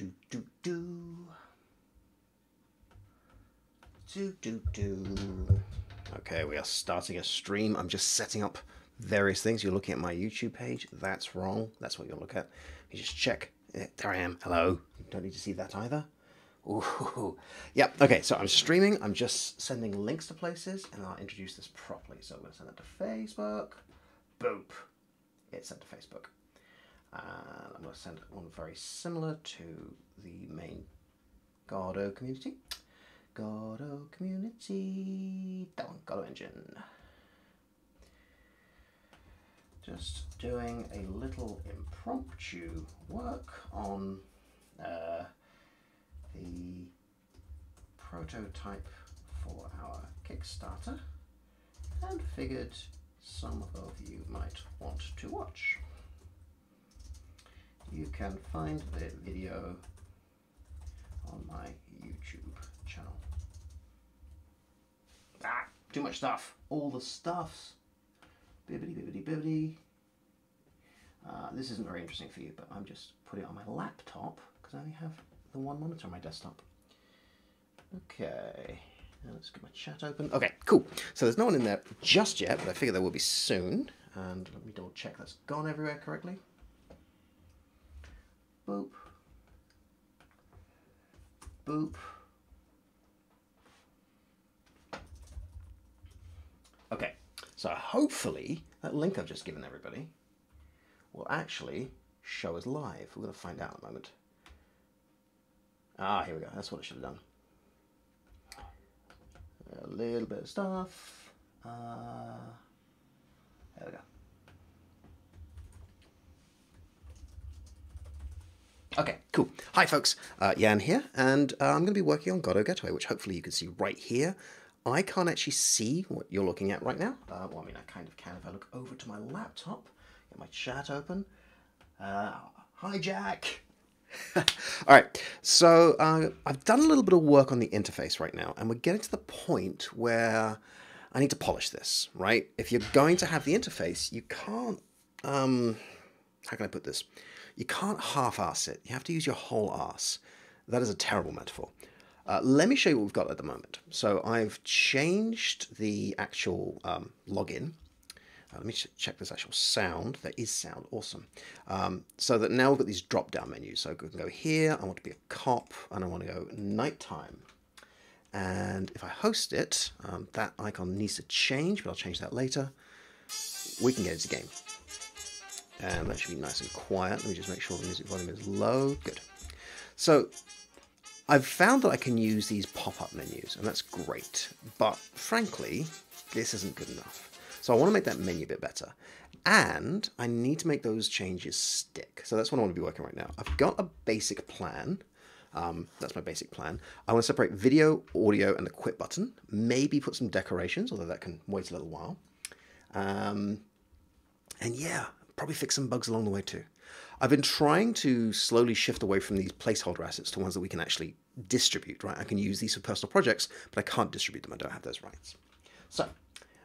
Do do do. Do do do. Okay, we are starting a stream. I'm just setting up various things. You're looking at my YouTube page. That's wrong. That's what you'll look at. You just check. Eh, there I am. Hello. You don't need to see that either. Ooh. Yep. Okay, so I'm streaming. I'm just sending links to places, and I'll introduce this properly. So I'm going to send that to Facebook. Boop. It's sent to Facebook. And I'm going to send one very similar to the main Godot community. Godot community. That one, Godot engine. Just doing a little impromptu work on uh, the prototype for our Kickstarter and figured some of you might want to watch. You can find the video on my YouTube channel. Ah, too much stuff. All the stuffs. Bibbity bibbity bibbity. Uh, this isn't very interesting for you, but I'm just putting it on my laptop because I only have the one monitor on my desktop. Okay, now let's get my chat open. Okay, cool. So there's no one in there just yet, but I figure there will be soon. And let me double check that's gone everywhere correctly. Boop. Boop. Okay, so hopefully that link I've just given everybody will actually show us live. We're going to find out in a moment. Ah, here we go. That's what I should have done. A little bit of stuff. Uh, there we go. Okay, cool. Hi, folks. Uh, Jan here, and uh, I'm going to be working on Godot Getaway, which hopefully you can see right here. I can't actually see what you're looking at right now. Uh, well, I mean, I kind of can if I look over to my laptop, get my chat open. Uh, hi, Jack. All right, so uh, I've done a little bit of work on the interface right now, and we're getting to the point where I need to polish this, right? If you're going to have the interface, you can't, um, how can I put this? You can't half-ass it. You have to use your whole ass. That is a terrible metaphor. Uh, let me show you what we've got at the moment. So I've changed the actual um, login. Uh, let me ch check this actual sound. There is sound, awesome. Um, so that now we've got these drop-down menus. So we can go here, I want to be a cop, and I want to go nighttime. And if I host it, um, that icon needs to change, but I'll change that later. We can get into the game. And that should be nice and quiet. Let me just make sure the music volume is low. Good. So I've found that I can use these pop-up menus, and that's great. But frankly, this isn't good enough. So I want to make that menu a bit better. And I need to make those changes stick. So that's what I want to be working right now. I've got a basic plan. Um, that's my basic plan. I want to separate video, audio, and the quit button. Maybe put some decorations, although that can wait a little while. Um, and yeah, probably fix some bugs along the way too. I've been trying to slowly shift away from these placeholder assets to ones that we can actually distribute, right? I can use these for personal projects, but I can't distribute them. I don't have those rights. So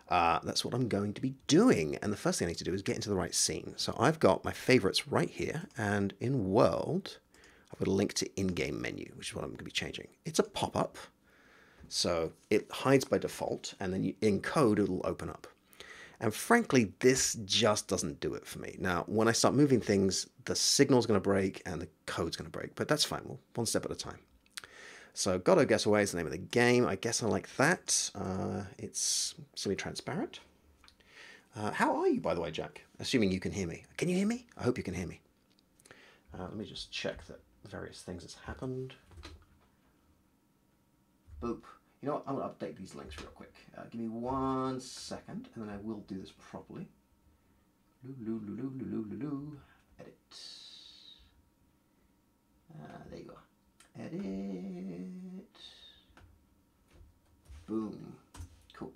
uh, that's what I'm going to be doing. And the first thing I need to do is get into the right scene. So I've got my favorites right here. And in world, I've got a link to in-game menu, which is what I'm going to be changing. It's a pop-up. So it hides by default. And then in code, it'll open up. And frankly, this just doesn't do it for me. Now, when I start moving things, the signal's going to break and the code's going to break. But that's fine. We'll one step at a time. So Godot Getaway is the name of the game. I guess I like that. Uh, it's semi-transparent. Uh, how are you, by the way, Jack? Assuming you can hear me. Can you hear me? I hope you can hear me. Uh, let me just check that various things has happened. Boop. You know what? I'm going to update these links real quick. Uh, give me one second, and then I will do this properly. Edit. Uh, there you go. Edit. Boom. Cool.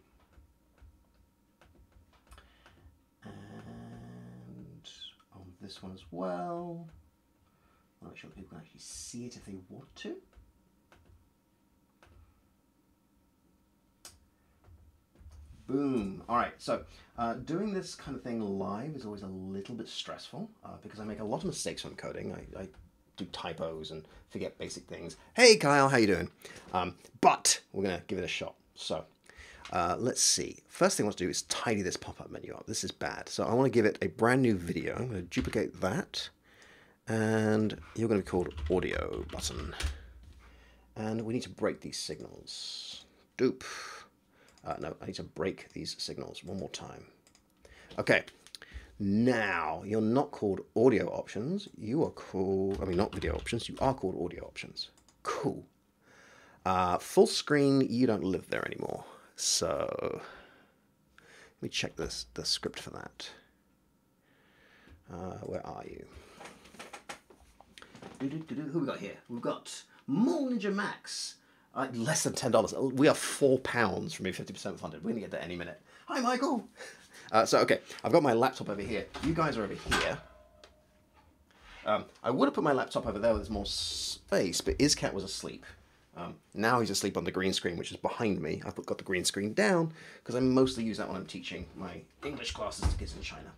And on this one as well. I'll make sure people can actually see it if they want to. Boom. All right, so uh, doing this kind of thing live is always a little bit stressful uh, because I make a lot of mistakes when coding. I, I do typos and forget basic things. Hey Kyle, how you doing? Um, but we're gonna give it a shot. So uh, let's see. First thing I want to do is tidy this pop-up menu up. This is bad. So I want to give it a brand new video. I'm going to duplicate that. And you're going to be called audio button. And we need to break these signals. Dupe. Uh, no, I need to break these signals one more time. Okay. Now, you're not called audio options. You are called, I mean, not video options. You are called audio options. Cool. Uh, full screen, you don't live there anymore. So let me check this the script for that. Uh, where are you? Who we got here? We've got Mole Ninja Max. Uh, less than ten dollars. We are four pounds from being fifty percent funded. We're gonna get that any minute. Hi, Michael. Uh, so okay, I've got my laptop over here. You guys are over here. Um, I would have put my laptop over there where there's more space, but Iscat was asleep. Um, now he's asleep on the green screen, which is behind me. I've got the green screen down because I mostly use that when I'm teaching my English classes to kids in China.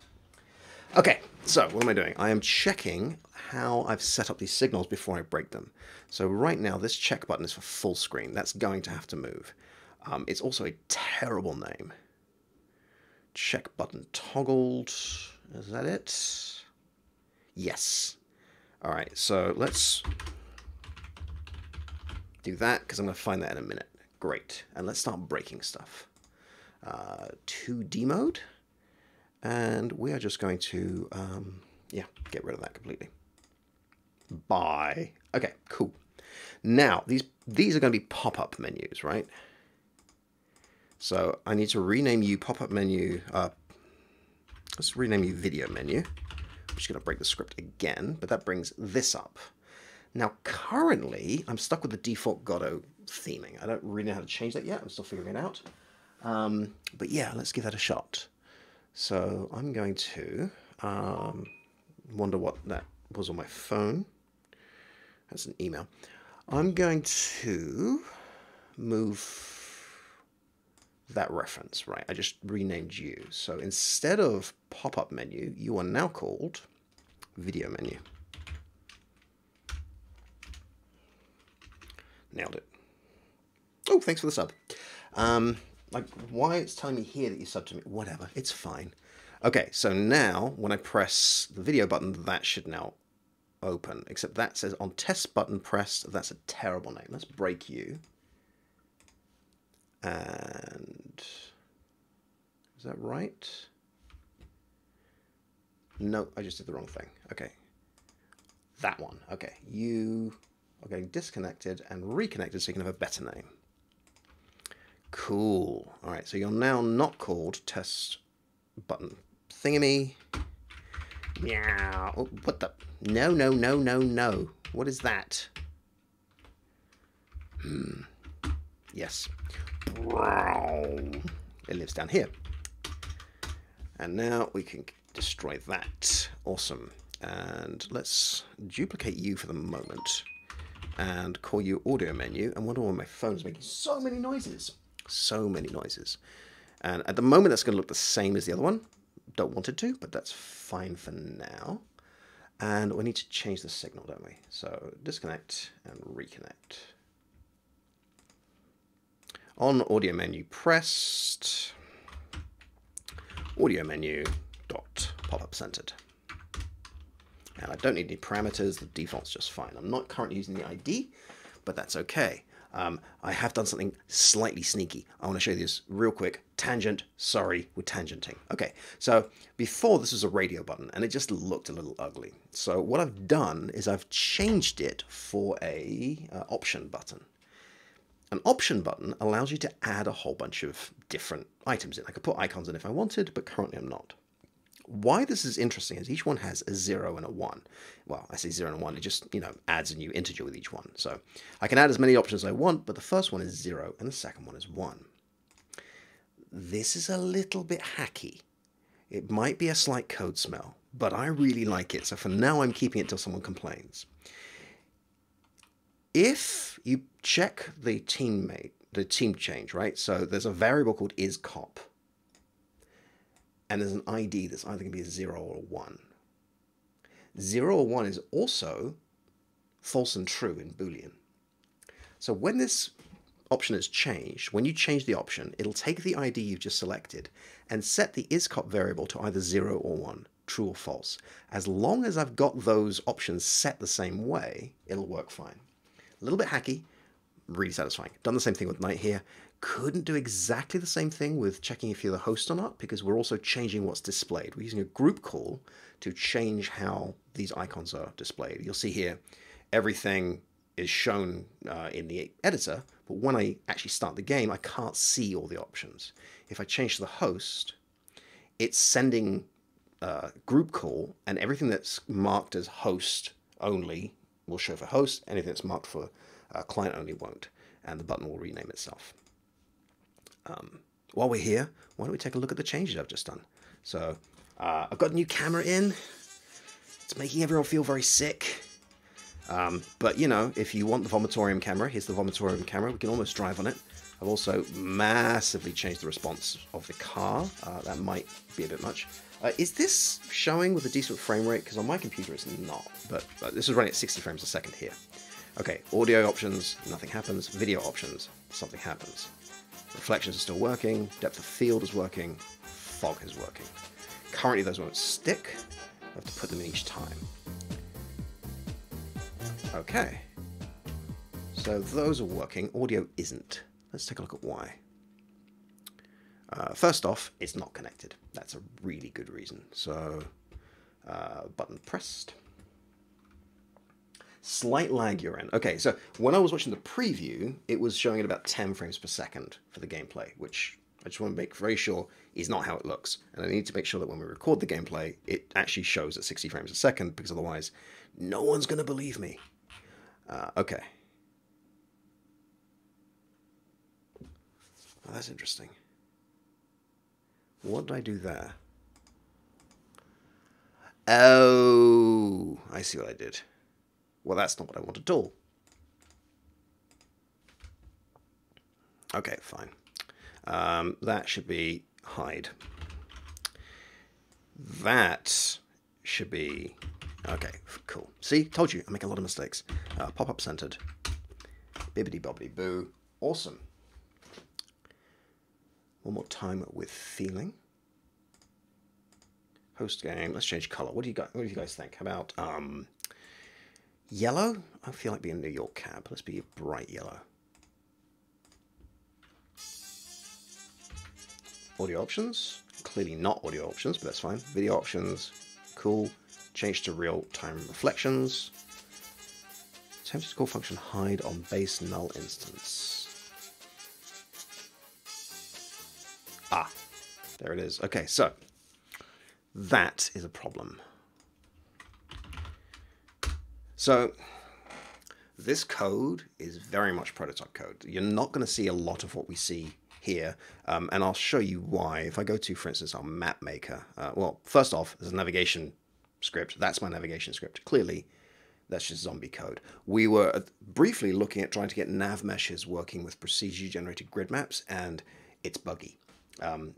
Okay, so what am I doing? I am checking how I've set up these signals before I break them. So right now, this check button is for full screen. That's going to have to move. Um, it's also a terrible name. Check button toggled. Is that it? Yes. All right, so let's do that because I'm going to find that in a minute. Great. And let's start breaking stuff. Uh, 2D mode. And we are just going to, um, yeah, get rid of that completely. Bye. Okay, cool. Now, these, these are going to be pop-up menus, right? So I need to rename you pop-up menu. Uh, let's rename you video menu. I'm just going to break the script again, but that brings this up. Now, currently, I'm stuck with the default Godot theming. I don't really know how to change that yet. I'm still figuring it out. Um, but yeah, let's give that a shot. So I'm going to um, wonder what that was on my phone. That's an email. I'm going to move that reference, right? I just renamed you. So instead of pop-up menu, you are now called video menu. Nailed it. Oh, thanks for the sub. Um, like, why it's telling me here that you subbed to me? Whatever, it's fine. Okay, so now when I press the video button, that should now open. Except that says on test button pressed. That's a terrible name. Let's break you. And is that right? No, I just did the wrong thing. Okay. That one. Okay. You are getting disconnected and reconnected so you can have a better name. Cool. All right, so you're now not called test button thingamy. Meow. Oh, what the? No, no, no, no, no. What is that? Hmm. Yes. It lives down here. And now we can destroy that. Awesome. And let's duplicate you for the moment and call you audio menu and wonder why my phone's making so many noises. So many noises. And at the moment that's going to look the same as the other one. Don't want it to, but that's fine for now. And we need to change the signal, don't we? So disconnect and reconnect. On audio menu pressed, audio menu dot pop-up centered. And I don't need any parameters, the default's just fine. I'm not currently using the ID, but that's okay. Um, I have done something slightly sneaky. I want to show you this real quick. Tangent, sorry, we're tangenting. Okay, so before this was a radio button and it just looked a little ugly. So what I've done is I've changed it for a uh, option button. An option button allows you to add a whole bunch of different items in. I could put icons in if I wanted, but currently I'm not. Why this is interesting is each one has a 0 and a 1. Well, I say 0 and 1, it just, you know, adds a new integer with each one. So I can add as many options as I want, but the first one is 0 and the second one is 1. This is a little bit hacky. It might be a slight code smell, but I really like it, so for now I'm keeping it till someone complains. If you check the teammate, the team change, right? So there's a variable called isCop and there's an ID that's either going to be a 0 or a 1. 0 or 1 is also false and true in Boolean. So when this option is changed, when you change the option, it'll take the ID you've just selected and set the iscop variable to either 0 or 1, true or false. As long as I've got those options set the same way, it'll work fine. A little bit hacky, really satisfying. Done the same thing with night here. Couldn't do exactly the same thing with checking if you're the host or not because we're also changing what's displayed. We're using a group call to change how these icons are displayed. You'll see here everything is shown uh, in the editor, but when I actually start the game, I can't see all the options. If I change to the host, it's sending a uh, group call, and everything that's marked as host only will show for host, anything that's marked for uh, client only won't, and the button will rename itself. Um, while we're here, why don't we take a look at the changes I've just done? So uh, I've got a new camera in. It's making everyone feel very sick. Um, but you know, if you want the Vomitorium camera, here's the Vomitorium camera. We can almost drive on it. I've also massively changed the response of the car. Uh, that might be a bit much. Uh, is this showing with a decent frame rate? Because on my computer it's not, but, but this is running at 60 frames a second here. Okay, audio options, nothing happens. Video options, something happens. Reflections are still working. Depth of field is working. Fog is working. Currently those won't stick. I have to put them in each time. Okay. So those are working. Audio isn't. Let's take a look at why. Uh, first off, it's not connected. That's a really good reason. So, uh, button pressed. Slight lag you're in. Okay, so when I was watching the preview, it was showing at about 10 frames per second for the gameplay, which I just want to make very sure is not how it looks. And I need to make sure that when we record the gameplay, it actually shows at 60 frames a second, because otherwise, no one's going to believe me. Uh, okay. Oh, that's interesting. What did I do there? Oh, I see what I did. Well, that's not what I want at all. Okay, fine. Um, that should be hide. That should be Okay, cool. See, told you, I make a lot of mistakes. Uh, Pop-up centered. Bibbity bobbity boo. Awesome. One more time with feeling. Host game. Let's change color. What do you guys? What do you guys think? How about um, yellow? I feel like being a New York cab. Let's be bright yellow. Audio options. Clearly not audio options, but that's fine. Video options. Cool change to real-time reflections. Attempted call function hide on base null instance. Ah, there it is. Okay, so that is a problem. So this code is very much prototype code. You're not going to see a lot of what we see here, um, and I'll show you why. If I go to, for instance, our map maker, uh, well, first off, there's a navigation script. That's my navigation script. Clearly, that's just zombie code. We were briefly looking at trying to get nav meshes working with procedurally generated grid maps, and it's buggy. Um,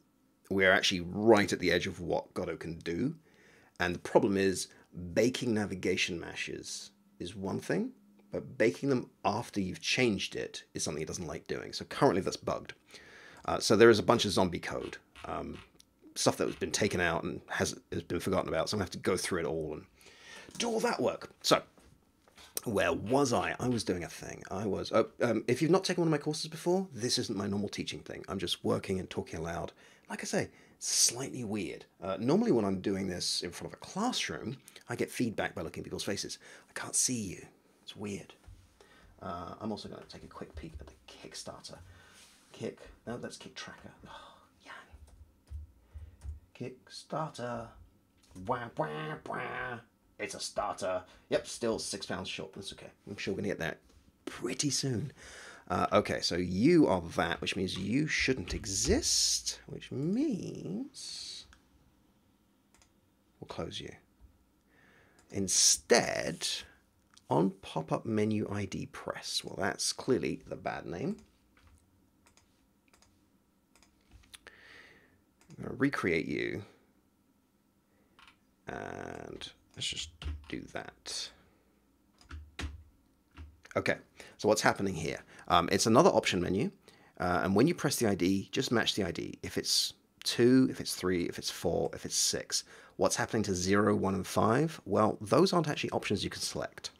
we're actually right at the edge of what Godot can do, and the problem is baking navigation meshes is one thing, but baking them after you've changed it is something it doesn't like doing. So currently that's bugged. Uh, so there is a bunch of zombie code. Um, stuff that has been taken out and has, has been forgotten about. So I'm going to have to go through it all and do all that work. So, where was I? I was doing a thing. I was. Oh, um, if you've not taken one of my courses before, this isn't my normal teaching thing. I'm just working and talking aloud. Like I say, slightly weird. Uh, normally, when I'm doing this in front of a classroom, I get feedback by looking at people's faces. I can't see you. It's weird. Uh, I'm also going to take a quick peek at the Kickstarter. Kick. No, that's Kick Tracker. Oh. Kickstarter. Wah, wah, wah. It's a starter. Yep, still six pounds short. That's okay. I'm sure we're going to get that pretty soon. Uh, okay, so you are that, which means you shouldn't exist, which means we'll close you. Instead, on pop-up menu ID press, well, that's clearly the bad name. I'm going to recreate you. And let's just do that. Okay, so what's happening here? Um, it's another option menu, uh, and when you press the ID, just match the ID. If it's 2, if it's 3, if it's 4, if it's 6. What's happening to 0, 1, and 5? Well, those aren't actually options you can select.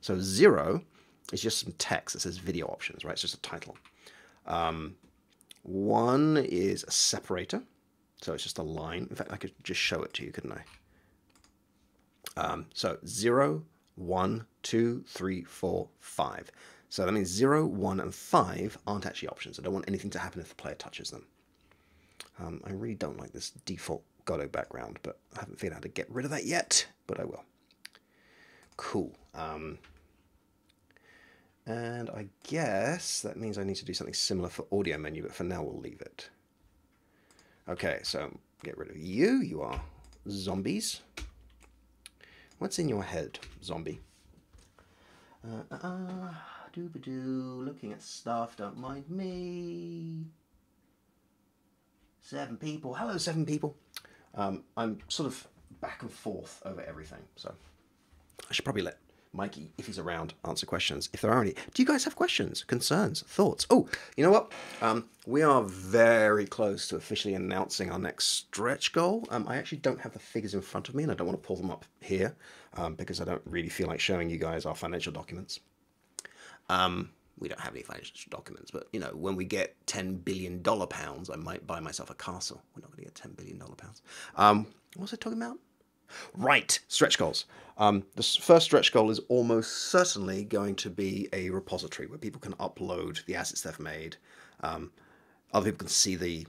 So 0 is just some text that says video options, right? It's just a title. Um, 1 is a separator, so it's just a line. In fact, I could just show it to you, couldn't I? Um, so 0, 1, 2, 3, 4, 5. So that means 0, 1, and 5 aren't actually options. I don't want anything to happen if the player touches them. Um, I really don't like this default Godot background, but I haven't figured out how to get rid of that yet, but I will. Cool. Um, and I guess that means I need to do something similar for audio menu, but for now we'll leave it. Okay, so get rid of you. You are zombies. What's in your head, zombie? Uh, uh, uh doo looking at stuff, don't mind me. Seven people. Hello, seven people. Um, I'm sort of back and forth over everything, so I should probably let Mikey, if he's around, answer questions. If there are any, do you guys have questions, concerns, thoughts? Oh, you know what? Um, we are very close to officially announcing our next stretch goal. Um, I actually don't have the figures in front of me, and I don't want to pull them up here um, because I don't really feel like showing you guys our financial documents. Um, we don't have any financial documents, but you know, when we get ten billion dollar pounds, I might buy myself a castle. We're not going to get ten billion dollar pounds. Um, what was I talking about? Right, stretch goals. Um, the first stretch goal is almost certainly going to be a repository where people can upload the assets they've made. Um, other people can see the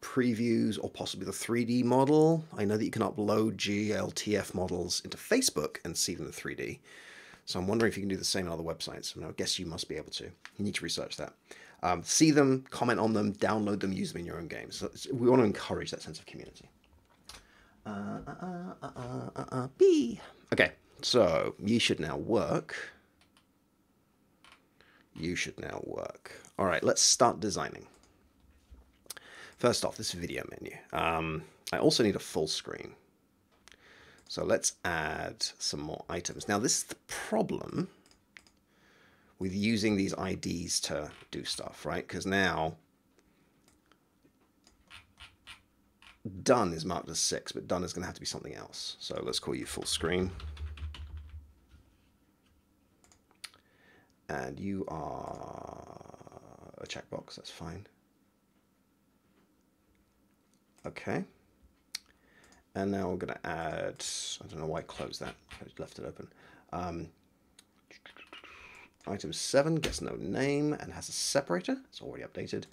previews or possibly the 3D model. I know that you can upload GLTF models into Facebook and see them in 3D. So I'm wondering if you can do the same on other websites. I, mean, I guess you must be able to. You need to research that. Um, see them, comment on them, download them, use them in your own games. So we want to encourage that sense of community. Uh, uh, uh, B. Okay, so you should now work. You should now work. All right, let's start designing. First off, this video menu. Um, I also need a full screen. So let's add some more items. Now this is the problem with using these IDs to do stuff, right? Because now done is marked as 6, but done is going to have to be something else. So let's call you full screen. And you are a checkbox, that's fine. Okay. And now we're going to add, I don't know why I closed that, I just left it open. Um, item 7 gets no name and has a separator, it's already updated.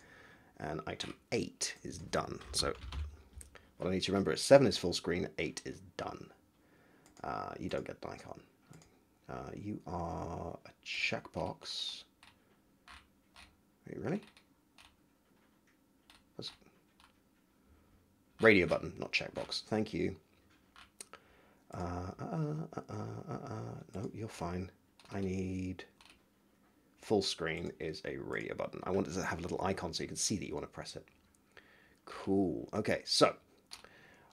And item 8 is done. So what I need to remember is 7 is full screen, 8 is done. Uh, you don't get an icon. Uh, you are a checkbox. Wait, really? That's radio button, not checkbox. Thank you. Uh, uh, uh, no, you're fine. I need full screen is a radio button. I want it to have a little icon so you can see that you want to press it. Cool. Okay, so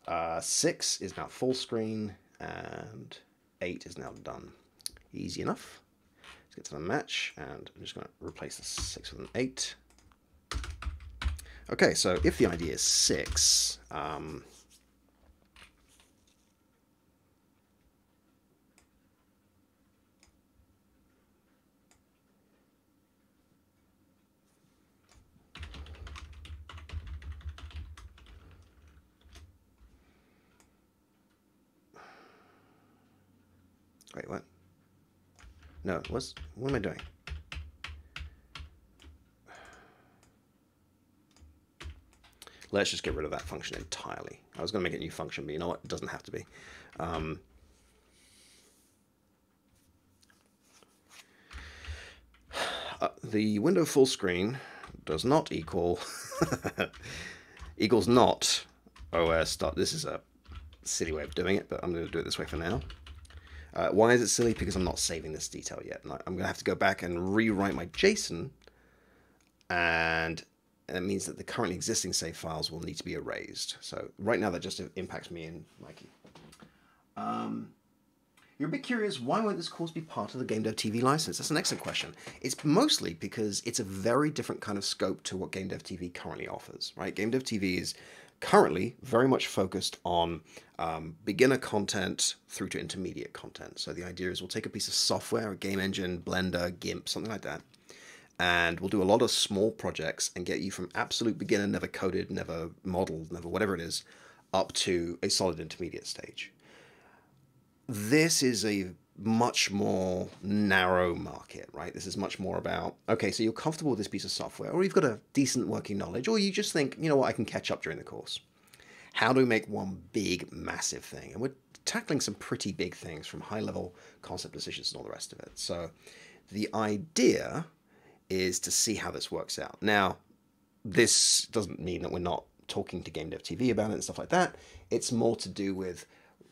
uh, 6 is now full screen, and 8 is now done. Easy enough. Let's get to the match, and I'm just going to replace the 6 with an 8. Okay, so if the idea is 6, um, Wait, what? No, what's, what am I doing? Let's just get rid of that function entirely. I was going to make a new function, but you know what? It doesn't have to be. Um, uh, the window full screen does not equal equals not os dot. This is a silly way of doing it, but I'm going to do it this way for now. Uh, why is it silly? Because I'm not saving this detail yet. I'm going to have to go back and rewrite my JSON. And that means that the currently existing save files will need to be erased. So right now that just impacts me and Mikey. Um, You're a bit curious, why won't this course be part of the Game Dev TV license? That's an excellent question. It's mostly because it's a very different kind of scope to what Game Dev TV currently offers, right? Game Dev TV is currently very much focused on um, beginner content through to intermediate content. So the idea is we'll take a piece of software, a game engine, Blender, GIMP, something like that, and we'll do a lot of small projects and get you from absolute beginner, never coded, never modeled, never whatever it is, up to a solid intermediate stage. This is a much more narrow market, right? This is much more about, okay, so you're comfortable with this piece of software, or you've got a decent working knowledge, or you just think, you know what, I can catch up during the course. How do we make one big, massive thing? And we're tackling some pretty big things from high level concept decisions and all the rest of it. So the idea is to see how this works out. Now, this doesn't mean that we're not talking to Game Dev TV about it and stuff like that. It's more to do with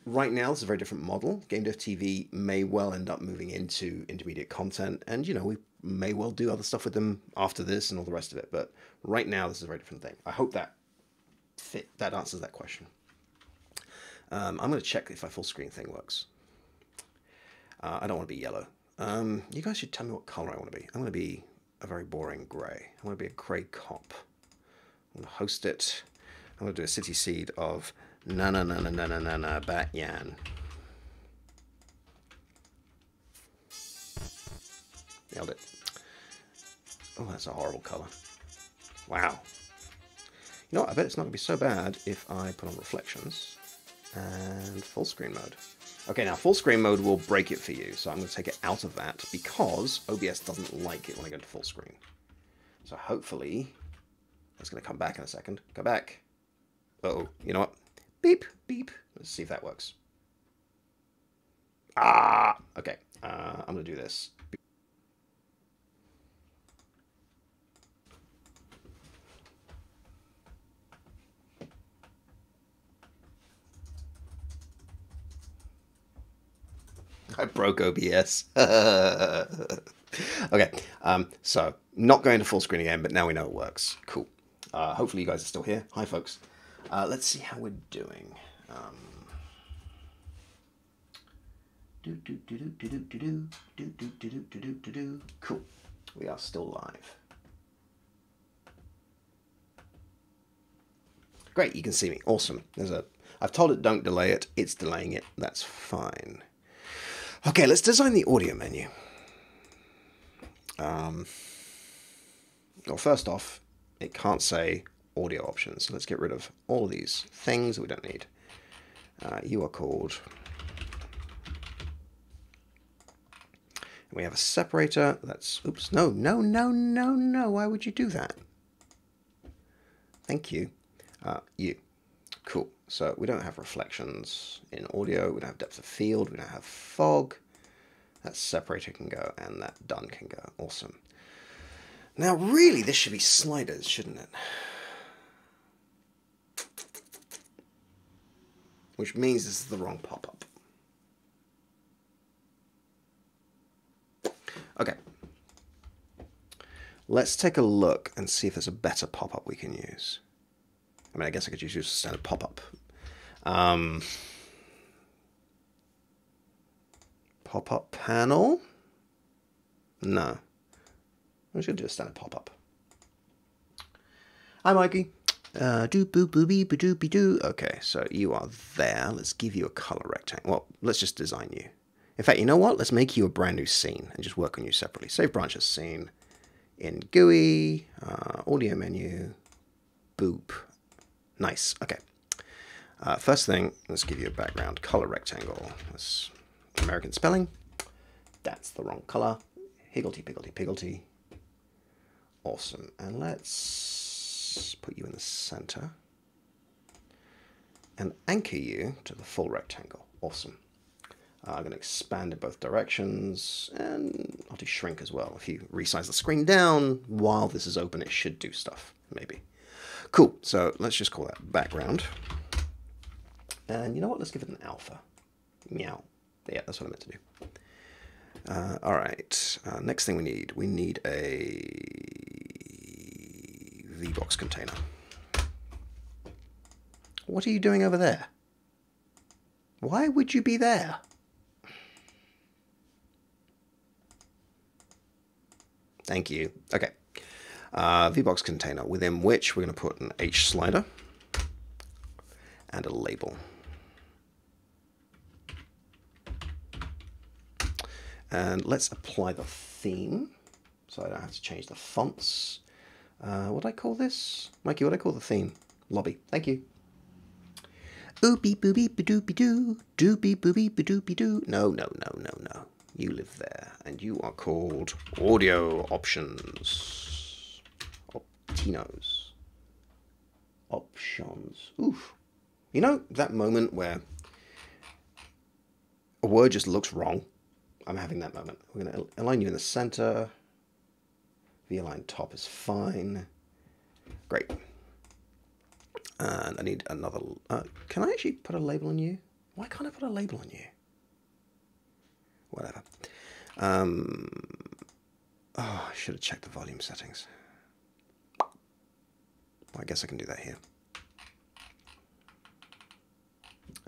right now this is a very different model. Game Dev TV may well end up moving into intermediate content, and you know we may well do other stuff with them after this and all the rest of it. But right now this is a very different thing. I hope that fit that answers that question. Um, I'm going to check if my full screen thing works. Uh, I don't want to be yellow. Um, you guys should tell me what color I want to be. I'm going to be a very boring grey. I want to be a grey cop. I'm going to host it. I'm going to do a city seed of no, no, no, no, no, no, no, no, Batyan. Nailed it. Oh, that's a horrible color. Wow. You know what, I bet it's not going to be so bad if I put on reflections and full screen mode. Okay, now full screen mode will break it for you, so I'm going to take it out of that because OBS doesn't like it when I go to full screen. So hopefully, that's going to come back in a second. Go back. Uh oh you know what? Beep, beep. Let's see if that works. Ah, okay. Uh, I'm going to do this. I broke OBS. okay, um, so not going to full screen again, but now we know it works. Cool. Uh, hopefully you guys are still here. Hi, folks. Uh, let's see how we're doing. Um. Cool. We are still live. Great, you can see me. Awesome. There's a. I've told it don't delay it. It's delaying it. That's fine. Okay, let's design the audio menu. Um, well, first off, it can't say audio options. So let's get rid of all of these things that we don't need. Uh, you are called. we have a separator. That's, oops, no, no, no, no, no. Why would you do that? Thank you. Uh, you. Cool. So we don't have reflections in audio. We don't have depth of field. We don't have fog. That separator can go and that done can go. Awesome. Now, really, this should be sliders, shouldn't it? Which means this is the wrong pop-up. Okay. Let's take a look and see if there's a better pop-up we can use. I mean, I guess I could just use a standard pop-up. Um, pop-up panel? No. I'm just going to do a standard pop-up. Hi, Mikey. Uh, do boo boo doo bee doo. Okay, so you are there. Let's give you a color rectangle. Well, let's just design you. In fact, you know what? Let's make you a brand new scene and just work on you separately. Save branches scene in GUI, uh, audio menu, boop. Nice. Okay. Uh, first thing, let's give you a background color rectangle. That's American spelling. That's the wrong color. Higgledy piggledy piggledy. Awesome. And let's put you in the center and anchor you to the full rectangle. Awesome. Uh, I'm going to expand in both directions and I'll do shrink as well. If you resize the screen down while this is open, it should do stuff, maybe. Cool, so let's just call that background. And you know what, let's give it an alpha. Meow. Yeah, that's what I meant to do. Uh, all right, uh, next thing we need, we need a VBox container. What are you doing over there? Why would you be there? Thank you. Okay. Uh, VBox container, within which we're going to put an H slider and a label. And let's apply the theme so I don't have to change the fonts. Uh, what do I call this? Mikey, what do I call the theme? Lobby. Thank you. Oopie boopie doopie doo, doopie boopie doopie doo. No, no, no, no, no. You live there, and you are called Audio Options. Optinos. Options. Oof. You know that moment where a word just looks wrong? I'm having that moment. We're going to align you in the center. V-align top is fine. Great. And I need another... Uh, can I actually put a label on you? Why can't I put a label on you? Whatever. Um, oh, I should have checked the volume settings. Well, I guess I can do that here.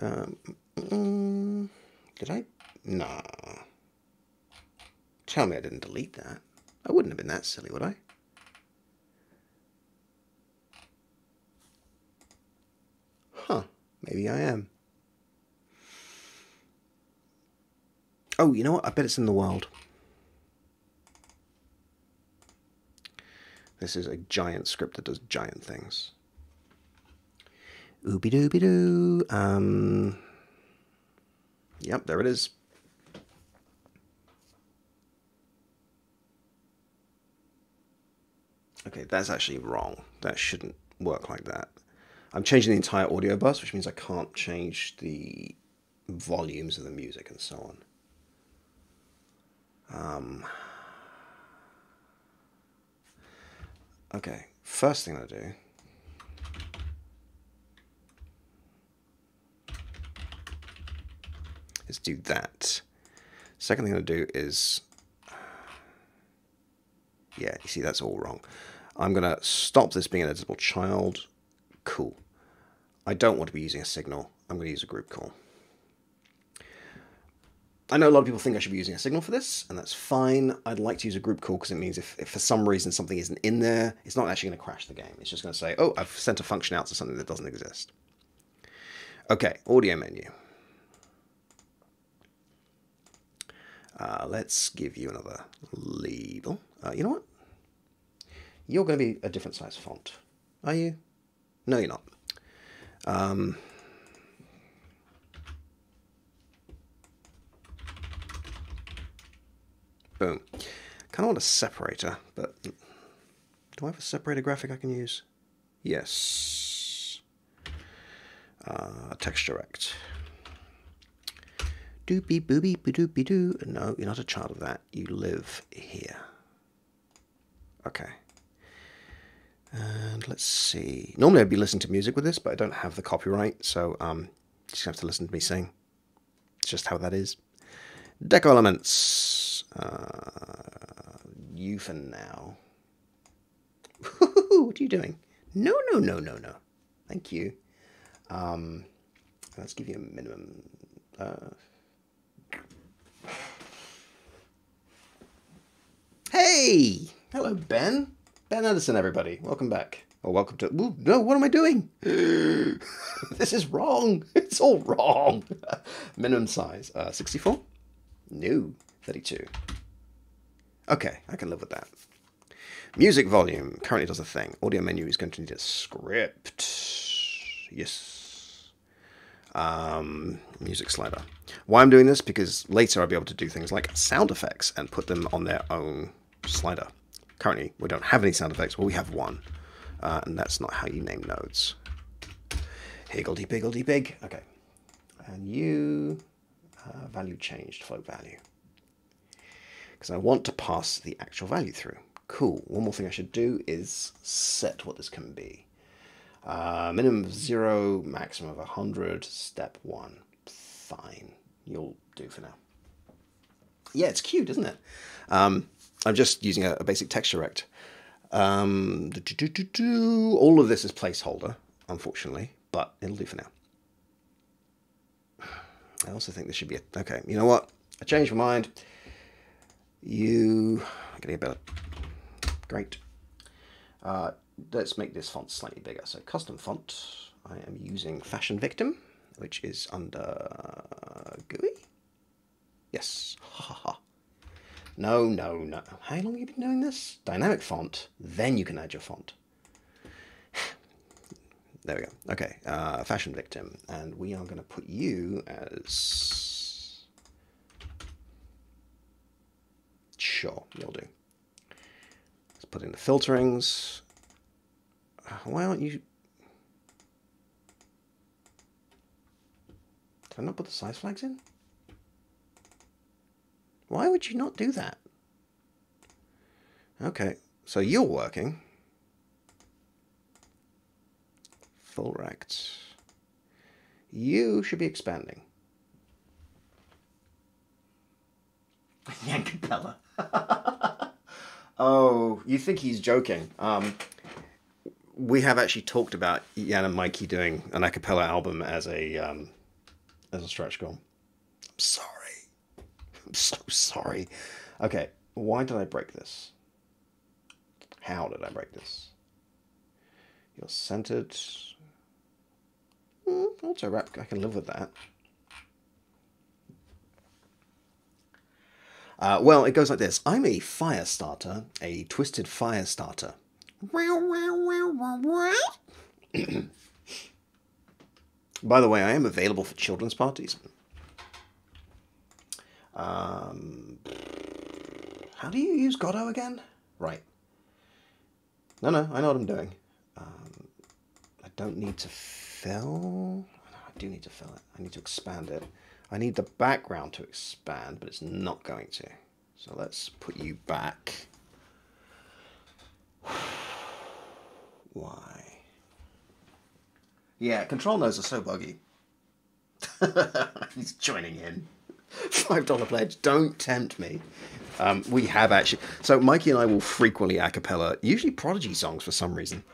Um, mm, did I? Nah. Tell me I didn't delete that. I wouldn't have been that silly, would I? Huh, maybe I am. Oh, you know what? I bet it's in the world. This is a giant script that does giant things. Ooby dooby doo. Um, yep, there it is. Okay, that's actually wrong. That shouldn't work like that. I'm changing the entire audio bus, which means I can't change the volumes of the music and so on. Um, okay, first thing I do is do that. Second thing I do is, yeah, you see that's all wrong. I'm going to stop this being an editable child. Cool. I don't want to be using a signal. I'm going to use a group call. I know a lot of people think I should be using a signal for this, and that's fine. I'd like to use a group call because it means if, if for some reason something isn't in there, it's not actually going to crash the game. It's just going to say, oh, I've sent a function out to something that doesn't exist. Okay, audio menu. Uh, let's give you another label. Uh, you know what? You're going to be a different size font. Are you? No, you're not. Um, boom. Kind of want a separator, but do I have a separator graphic I can use? Yes. Uh, TextureRect. Doopy booby doopy doo. No, you're not a child of that. You live here. Okay. And let's see. Normally I'd be listening to music with this, but I don't have the copyright, so um, you just have to listen to me sing. It's just how that is. Deco elements. Uh, you for now. what are you doing? No, no, no, no, no. Thank you. Um, let's give you a minimum. Uh, hey! Hello, Ben. Ben Anderson, everybody. Welcome back. Or welcome to. Ooh, no, what am I doing? this is wrong. It's all wrong. Minimum size uh, 64? No, 32. Okay, I can live with that. Music volume currently does a thing. Audio menu is going to need a script. Yes. Um, music slider. Why I'm doing this? Because later I'll be able to do things like sound effects and put them on their own slider. Currently, we don't have any sound effects. Well, we have one, uh, and that's not how you name nodes. Higgledy piggledy pig. Okay, and you uh, value changed float value because I want to pass the actual value through. Cool. One more thing I should do is set what this can be. Uh, minimum of zero, maximum of 100, step one. Fine. You'll do for now. Yeah, it's cute, isn't it? Um, I'm just using a, a basic TextureRect. Um, all of this is placeholder, unfortunately, but it'll do for now. I also think this should be a, okay. You know what? I changed my mind. You, I'm getting a better Great. Uh, let's make this font slightly bigger. So custom font, I am using Fashion Victim, which is under GUI. Yes. Ha ha ha. No, no, no. How long have you been doing this? Dynamic font, then you can add your font. there we go. Okay, uh, Fashion Victim. And we are going to put you as... Sure, you'll do. Let's put in the filterings. Uh, why aren't you... Did I not put the size flags in? Why would you not do that? Okay, so you're working. Full rect. You should be expanding. Yankapella. oh, you think he's joking. Um, we have actually talked about Jan and Mikey doing an a cappella album as a um, as a stretch goal. I'm sorry. I'm so sorry. Okay, why did I break this? How did I break this? You're centered. Mm, auto wrap, I can live with that. Uh, well, it goes like this. I'm a fire starter, a twisted fire starter. By the way, I am available for children's parties. Um, how do you use Godot again? Right. No, no, I know what I'm doing. Um, I don't need to fill. I do need to fill it. I need to expand it. I need the background to expand, but it's not going to. So let's put you back. Why? Yeah, control nodes are so buggy. He's joining in. Five dollar pledge. Don't tempt me. Um, we have actually. So Mikey and I will frequently a cappella, usually Prodigy songs for some reason.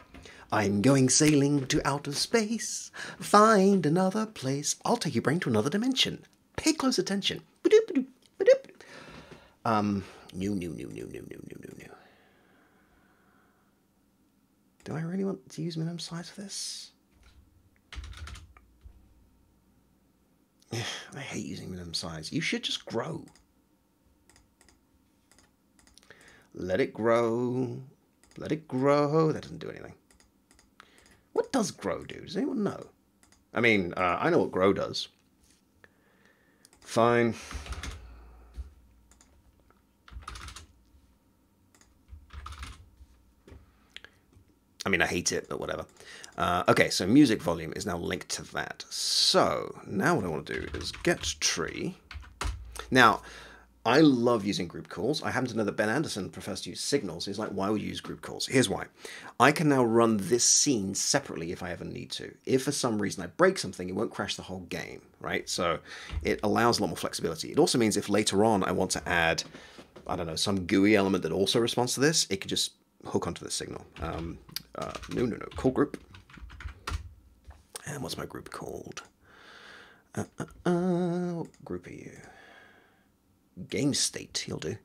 I'm going sailing to outer space. Find another place. I'll take your brain to another dimension. Pay close attention. Um, new, new, new, new, new, new, new, new, new. Do I really want to use minimum size for this? I hate using minimum size. You should just grow. Let it grow. Let it grow. That doesn't do anything. What does grow do? Does anyone know? I mean, uh, I know what grow does. Fine. I mean, I hate it, but whatever. Uh, okay, so music volume is now linked to that. So now what I want to do is get tree. Now, I love using group calls. I happen to know that Ben Anderson prefers to use signals. He's like, why would you use group calls? Here's why. I can now run this scene separately if I ever need to. If for some reason I break something, it won't crash the whole game, right? So it allows a lot more flexibility. It also means if later on I want to add, I don't know, some GUI element that also responds to this, it could just hook onto the signal. Um, uh, no, no, no, call group. And what's my group called? Uh, uh, uh, what group are you? game state, he'll do.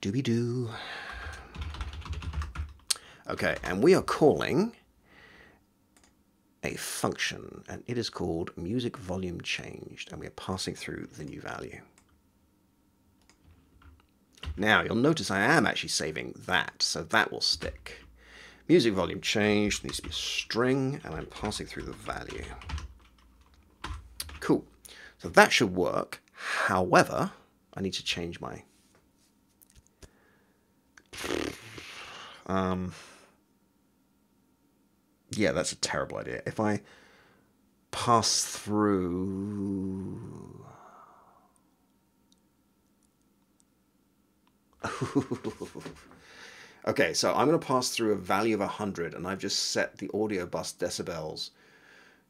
Dooby doo. Okay, and we are calling a function, and it is called music volume changed, and we are passing through the new value. Now, you'll notice I am actually saving that, so that will stick. Music volume changed needs to be a string, and I'm passing through the value. Cool. So that should work. However, I need to change my... Um, yeah, that's a terrible idea. If I pass through... okay, so I'm going to pass through a value of 100, and I've just set the audio bus decibels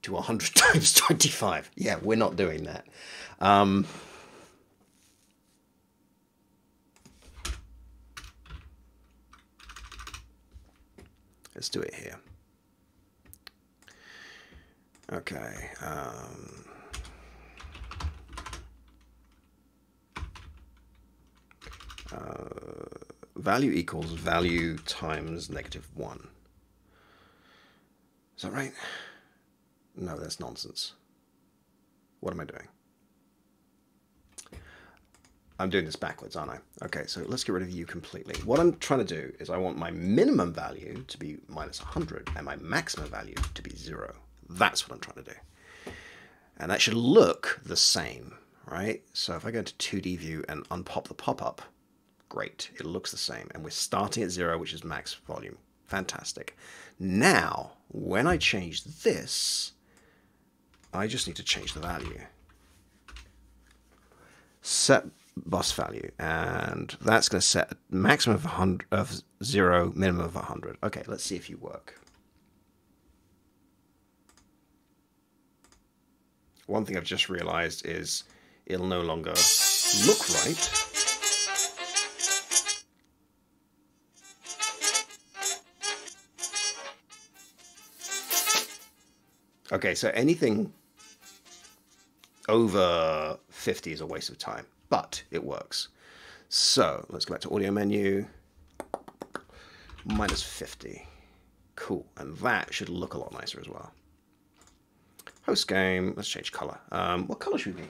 to 100 times 25. Yeah, we're not doing that. Um, let's do it here. Okay. Um, uh, value equals value times negative 1. Is that right? No, that's nonsense. What am I doing? I'm doing this backwards, aren't I? Okay, so let's get rid of u completely. What I'm trying to do is I want my minimum value to be minus 100 and my maximum value to be 0. That's what I'm trying to do. And that should look the same, right? So if I go to 2D view and unpop the pop-up, great, it looks the same. And we're starting at 0, which is max volume. Fantastic. Now, when I change this, I just need to change the value. Set bus value, and that's going to set a maximum of 100 of zero, minimum of 100. Okay, let's see if you work. One thing I've just realized is it'll no longer look right. Okay, so anything over 50 is a waste of time but it works. So let's go back to audio menu, minus 50. Cool, and that should look a lot nicer as well. Host game, let's change color. Um, what color should we be?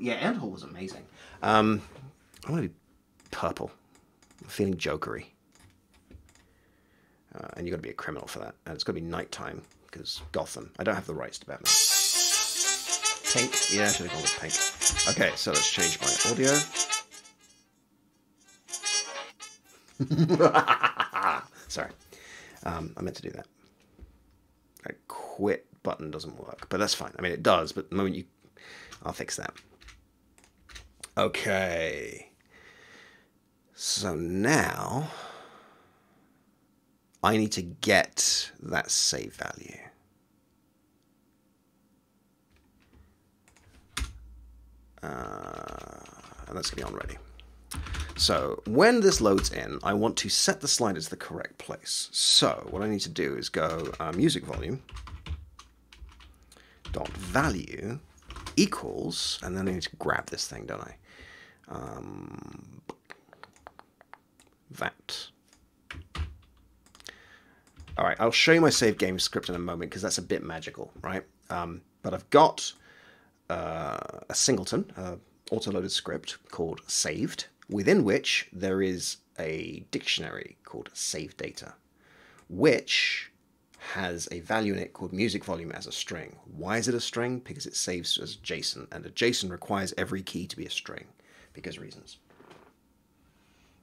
Yeah, Endhole was amazing. Um, I want to be purple. I'm feeling jokery. Uh, and you've got to be a criminal for that. And it's got to be nighttime because Gotham. I don't have the rights to Batman. Pink? Yeah, I should have gone with pink. Okay, so let's change my audio. Sorry. Um, I meant to do that. A quit button doesn't work, but that's fine. I mean, it does, but the moment you... I'll fix that. Okay. So now... I need to get that save value. Uh, and that's going to be on ready. So when this loads in, I want to set the slider to the correct place. So what I need to do is go uh, music volume dot value equals, and then I need to grab this thing, don't I? Um, that. All right, I'll show you my save game script in a moment because that's a bit magical, right? Um, but I've got uh, a singleton, auto-loaded script called saved, within which there is a dictionary called save data, which has a value in it called music volume as a string. Why is it a string? Because it saves as JSON, and a JSON requires every key to be a string because reasons.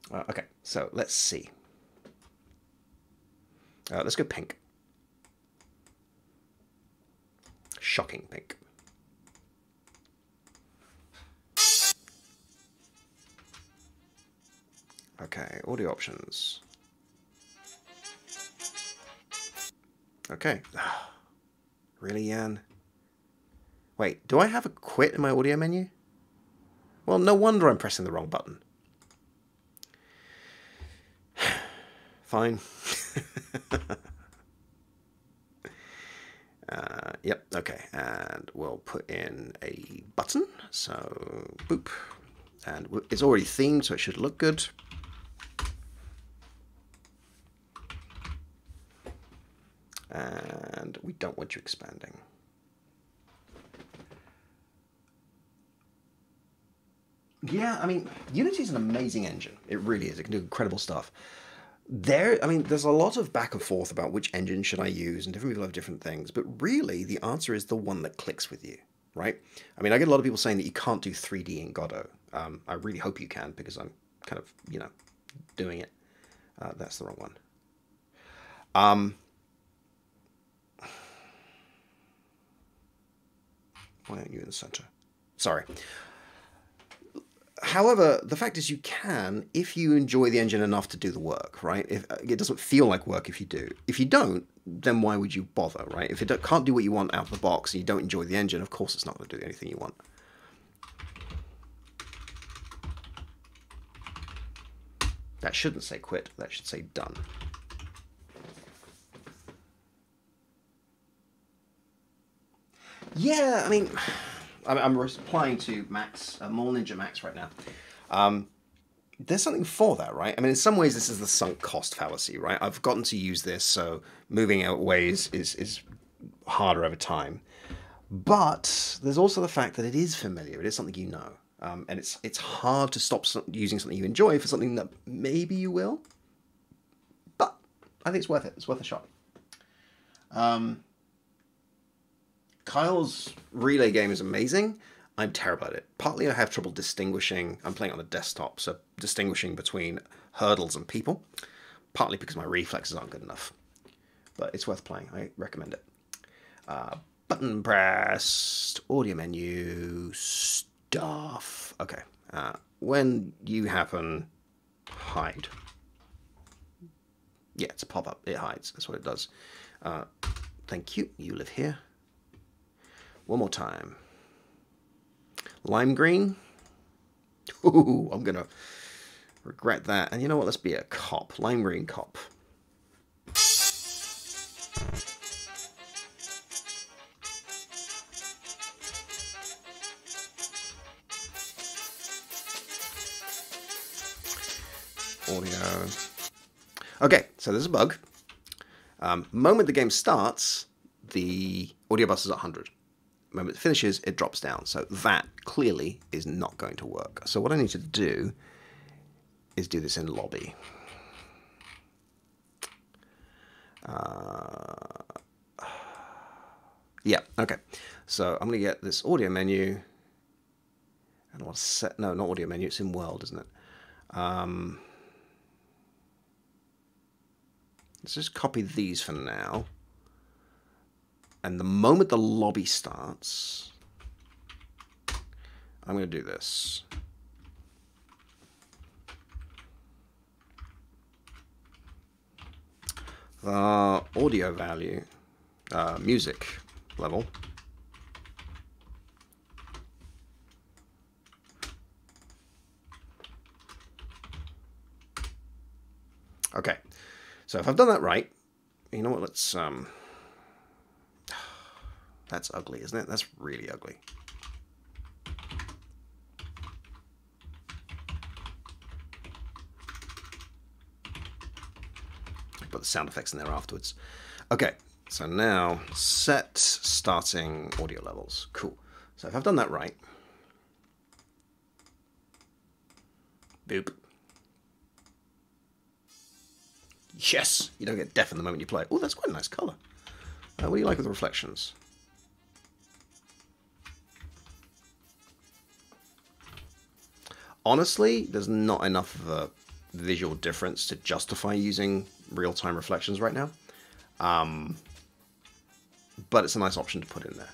Uh, okay, so let's see. Uh, let's go pink. Shocking pink. Okay, audio options. Okay. really, Jan? Wait, do I have a quit in my audio menu? Well, no wonder I'm pressing the wrong button. Fine. uh, yep, okay. And we'll put in a button. So, boop. And it's already themed, so it should look good. and we don't want you expanding. Yeah, I mean, Unity is an amazing engine. It really is. It can do incredible stuff. There, I mean, there's a lot of back and forth about which engine should I use, and different people have different things. But really, the answer is the one that clicks with you, right? I mean, I get a lot of people saying that you can't do 3D in Godot. Um, I really hope you can because I'm kind of, you know, doing it. Uh, that's the wrong one. Um, Why aren't you in the center? Sorry. However, the fact is you can if you enjoy the engine enough to do the work, right? If uh, it doesn't feel like work if you do. If you don't, then why would you bother, right? If it can't do what you want out of the box and you don't enjoy the engine, of course it's not going to do anything you want. That shouldn't say quit, that should say done. Yeah, I mean, I'm replying to Max, uh, Ninja Max right now. Um, there's something for that, right? I mean, in some ways, this is the sunk cost fallacy, right? I've gotten to use this, so moving out ways is is harder over time. But there's also the fact that it is familiar. It is something you know, um, and it's it's hard to stop using something you enjoy for something that maybe you will. But I think it's worth it. It's worth a shot. Um, Kyle's relay game is amazing. I'm terrible at it. Partly I have trouble distinguishing, I'm playing on a desktop, so distinguishing between hurdles and people. Partly because my reflexes aren't good enough. But it's worth playing. I recommend it. Uh, button pressed, audio menu, stuff. Okay. Uh, when you happen, hide. Yeah, it's a pop up. It hides. That's what it does. Uh, thank you. You live here. One more time. Lime green. Ooh, I'm going to regret that. And you know what? Let's be a cop. Lime green cop. Audio. Okay, so there's a bug. Um, moment the game starts, the audio bus is at 100 moment it finishes, it drops down. So that clearly is not going to work. So what I need to do is do this in lobby. Uh, yeah, okay. So I'm going to get this audio menu. And I want to set, no, not audio menu, it's in world, isn't it? Um, let's just copy these for now. And the moment the lobby starts, I'm going to do this. The audio value, uh, music level. Okay, so if I've done that right, you know what, let's um, that's ugly, isn't it? That's really ugly. Put the sound effects in there afterwards. Okay, so now set starting audio levels. Cool. So if I've done that right, boop. Yes, you don't get deaf in the moment you play. Oh, that's quite a nice color. Uh, what do you like with the reflections? Honestly, there's not enough of a visual difference to justify using real-time reflections right now. Um, but it's a nice option to put in there.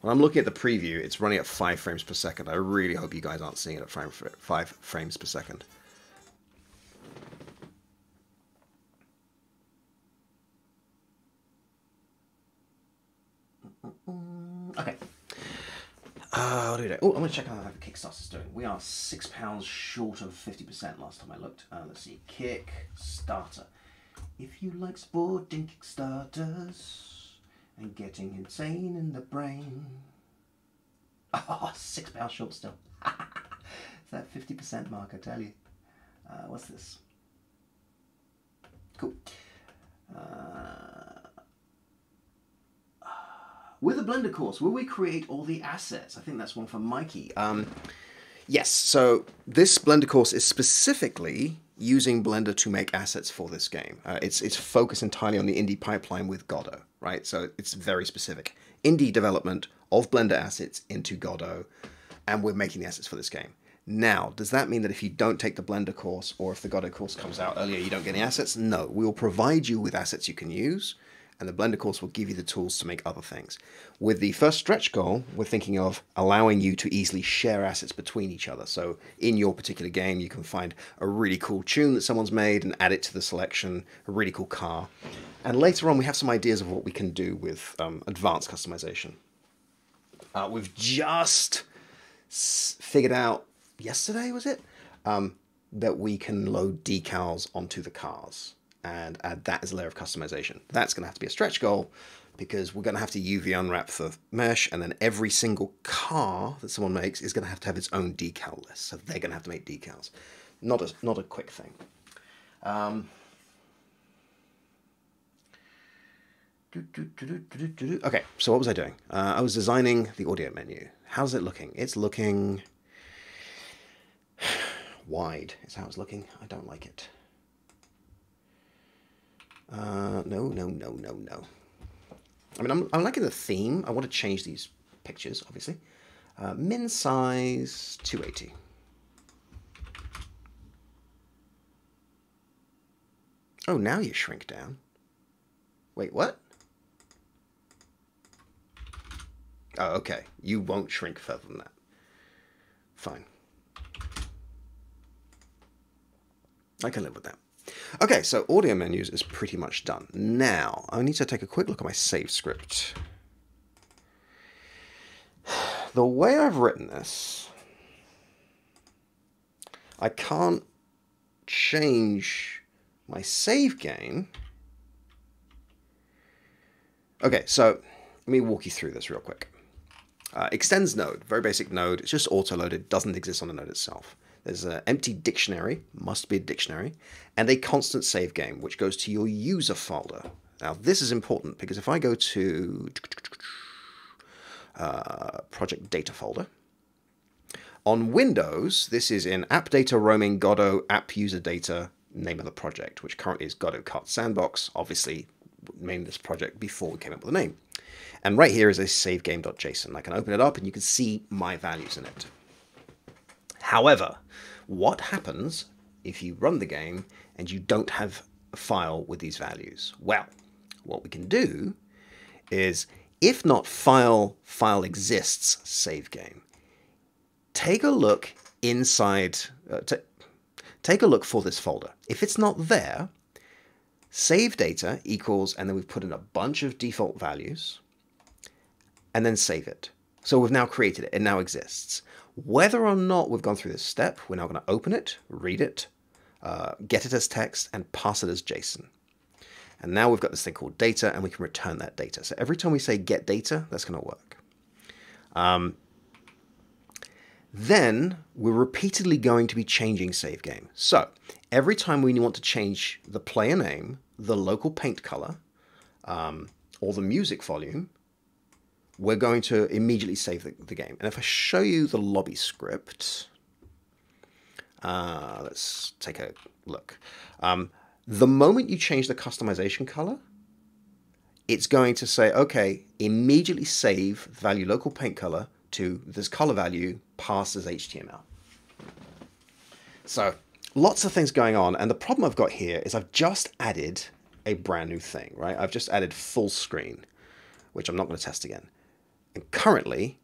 When I'm looking at the preview, it's running at 5 frames per second. I really hope you guys aren't seeing it at 5 frames per second. Okay. Uh? Oh, I'm going to check how the Kickstarter's doing. We are six pounds short of 50% last time I looked. Uh, let's see. Kickstarter. If you like sporting Kickstarters and getting insane in the brain. Oh, six pounds short still. it's that 50% mark, I tell you. Uh, what's this? Cool. Uh, with the Blender course, will we create all the assets? I think that's one for Mikey. Um, yes, so this Blender course is specifically using Blender to make assets for this game. Uh, it's, it's focused entirely on the indie pipeline with Godot, right? So it's very specific. Indie development of Blender assets into Godot, and we're making the assets for this game. Now, does that mean that if you don't take the Blender course or if the Godot course comes out earlier, you don't get any assets? No, we will provide you with assets you can use and the Blender course will give you the tools to make other things. With the first stretch goal, we're thinking of allowing you to easily share assets between each other. So in your particular game, you can find a really cool tune that someone's made and add it to the selection, a really cool car. And later on, we have some ideas of what we can do with um, advanced customization. Uh, we've just figured out yesterday, was it? Um, that we can load decals onto the cars and add that as a layer of customization. That's going to have to be a stretch goal, because we're going to have to UV unwrap the mesh, and then every single car that someone makes is going to have to have its own decal list. So they're going to have to make decals. Not a, not a quick thing. Um, okay, so what was I doing? Uh, I was designing the audio menu. How's it looking? It's looking wide, is how it's looking. I don't like it. Uh, no, no, no, no, no. I mean, I'm, I'm liking the theme. I want to change these pictures, obviously. Uh, min size 280. Oh, now you shrink down. Wait, what? Oh, okay. You won't shrink further than that. Fine. I can live with that. Okay, so audio menus is pretty much done. Now, I need to take a quick look at my save script. The way I've written this, I can't change my save game. Okay, so let me walk you through this real quick. Uh, extends node, very basic node. It's just auto-loaded, doesn't exist on the node itself. There's an empty dictionary, must be a dictionary, and a constant save game, which goes to your user folder. Now, this is important because if I go to uh, project data folder, on Windows, this is in app data roaming Godot app user data name of the project, which currently is Godot Kart Sandbox. Obviously, named this project before we came up with a name. And right here is a savegame.json. I can open it up and you can see my values in it. However, what happens if you run the game and you don't have a file with these values? Well, what we can do is if not file file exists save game, take a look inside, uh, take a look for this folder. If it's not there, save data equals, and then we've put in a bunch of default values, and then save it. So we've now created it, it now exists. Whether or not we've gone through this step, we're now going to open it, read it, uh, get it as text, and pass it as JSON. And now we've got this thing called data, and we can return that data. So every time we say get data, that's going to work. Um, then we're repeatedly going to be changing save game. So every time we want to change the player name, the local paint color, um, or the music volume, we're going to immediately save the, the game. And if I show you the lobby script, uh, let's take a look. Um, the moment you change the customization color, it's going to say, okay, immediately save value local paint color to this color value passed as HTML. So lots of things going on. And the problem I've got here is I've just added a brand new thing, right? I've just added full screen, which I'm not going to test again. And currently,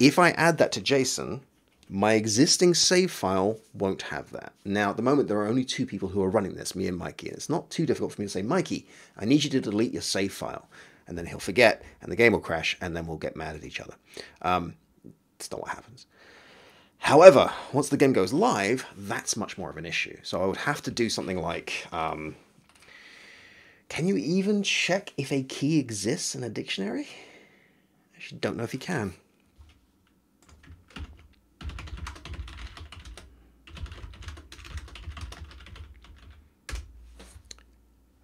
if I add that to JSON, my existing save file won't have that. Now, at the moment, there are only two people who are running this, me and Mikey. And it's not too difficult for me to say, Mikey, I need you to delete your save file. And then he'll forget, and the game will crash, and then we'll get mad at each other. Um, that's not what happens. However, once the game goes live, that's much more of an issue. So I would have to do something like, um, can you even check if a key exists in a dictionary? Actually don't know if you can.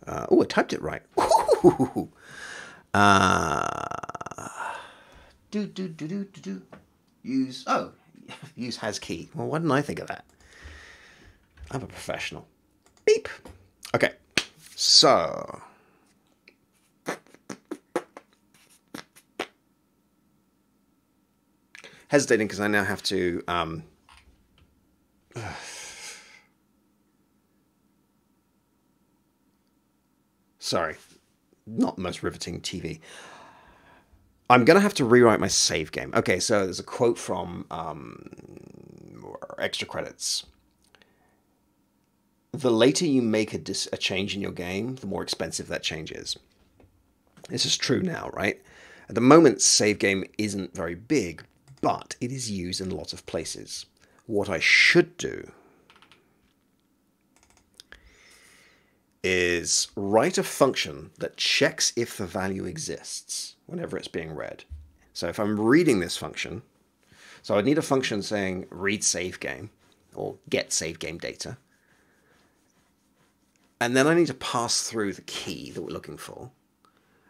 Uh, oh, I typed it right. Uh, do do do do do do. Use oh, use has key. Well, why didn't I think of that? I'm a professional. Beep. Okay, so hesitating because I now have to. Um, sorry, not the most riveting TV. I'm going to have to rewrite my save game. Okay, so there's a quote from um, Extra Credits. The later you make a, dis- a change in your game, the more expensive that change is. This is true now, right? At the moment, save game isn't very big, but it is used in lots of places. What I should do is write a function that checks if the value exists whenever it's being read. So if I'm reading this function, so I'd need a function saying read save game or get save game data. And then I need to pass through the key that we're looking for.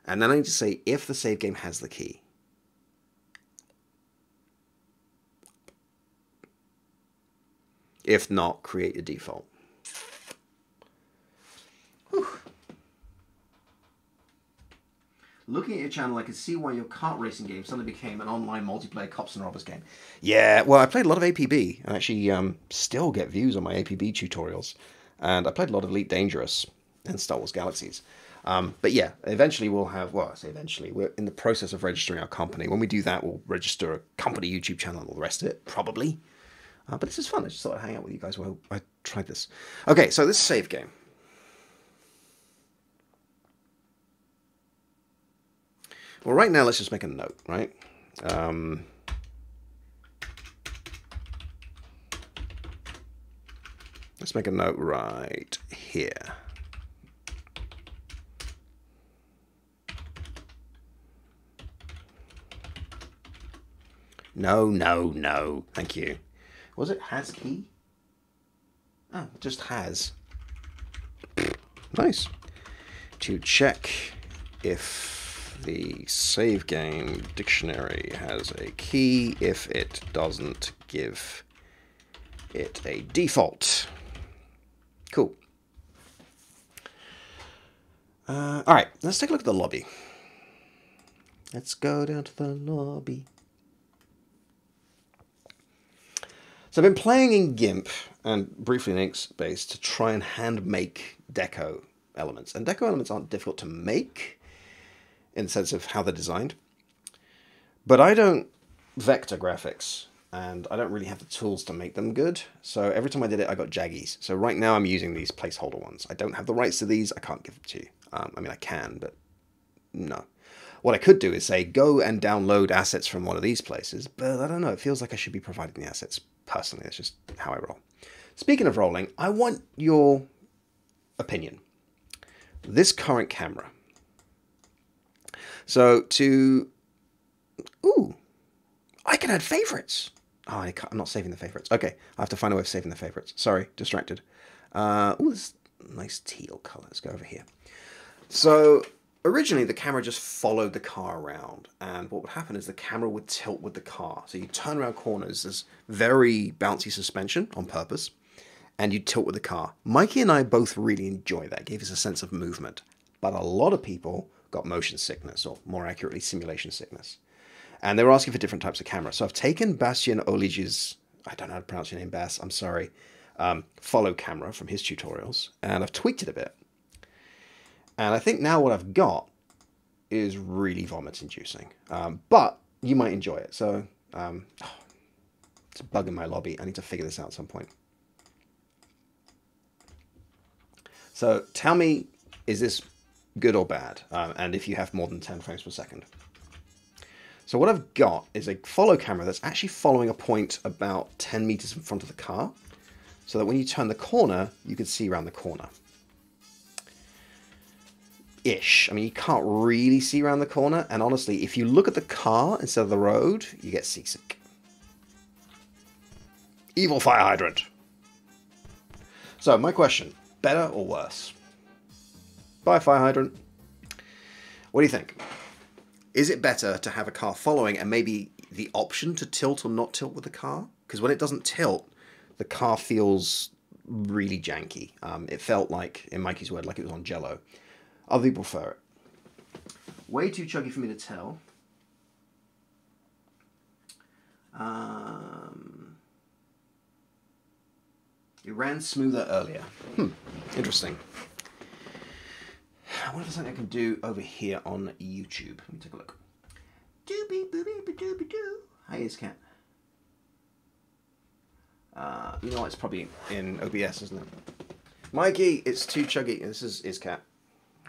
And then I need to say if the save game has the key. If not, create a default. Whew. Looking at your channel, I can see why your kart racing game suddenly became an online multiplayer cops and robbers game. Yeah, well, I played a lot of APB and actually um, still get views on my APB tutorials. And I played a lot of Elite Dangerous and Star Wars Galaxies. Um, but yeah, eventually we'll have, well, I say eventually, we're in the process of registering our company. When we do that, we'll register a company YouTube channel and all the rest of it, probably. Uh, but this is fun. I just thought I'd hang out with you guys while I tried this. Okay, so this save game. Well, right now, let's just make a note, right? Um, let's make a note right here. No, no, no. Thank you. Was it has key? Oh, just has. Nice. To check if the save game dictionary has a key, if it doesn't give it a default. Cool. Uh, all right, let's take a look at the lobby. Let's go down to the lobby. So I've been playing in GIMP and briefly in Inkscape to try and hand make deco elements. And deco elements aren't difficult to make in the sense of how they're designed. But I don't vector graphics and I don't really have the tools to make them good. So every time I did it, I got jaggies. So right now I'm using these placeholder ones. I don't have the rights to these. I can't give them to you. Um, I mean, I can, but no. What I could do is say, go and download assets from one of these places, but I don't know. It feels like I should be providing the assets personally. That's just how I roll. Speaking of rolling, I want your opinion. This current camera. So to, ooh, I can add favorites. Oh, I am not saving the favorites. Okay, I have to find a way of saving the favorites. Sorry, distracted. Uh, ooh, this nice teal color. Let's go over here. So originally the camera just followed the car around and what would happen is the camera would tilt with the car. So you turn around corners there's very bouncy suspension on purpose and you tilt with the car. Mikey and i both really enjoy that. It gave us a sense of movement but a lot of people got motion sickness or more accurately simulation sickness. And they were asking for different types of camera so i've taken Bastiaan Olij's i don't know how to pronounce your name bass i'm sorry um, follow camera from his tutorials and i've tweaked it a bit and I think now what I've got is really vomit inducing. Um, but you might enjoy it. So um, it's a bug in my lobby. I need to figure this out at some point. So tell me, is this good or bad? Um, and if you have more than 10 frames per second. So what I've got is a follow camera that's actually following a point about 10 meters in front of the car. So that when you turn the corner, you can see around the corner ish. I mean, you can't really see around the corner, and honestly, if you look at the car instead of the road, you get seasick. Evil fire hydrant. So, my question better or worse? Bye, fire hydrant. What do you think? Is it better to have a car following and maybe the option to tilt or not tilt with the car? Because when it doesn't tilt, the car feels really janky. Um, it felt like, in Mikey's word, like it was on jello. Other people prefer it. Way too chuggy for me to tell. Um, it ran smoother earlier. Hmm, interesting. I wonder if there's something I can do over here on YouTube. Let me take a look. Doobie boobie doobie doo. Hi, is cat. Uh, you know what? It's probably in OBS, isn't it? Mikey, it's too chuggy. This is is cat.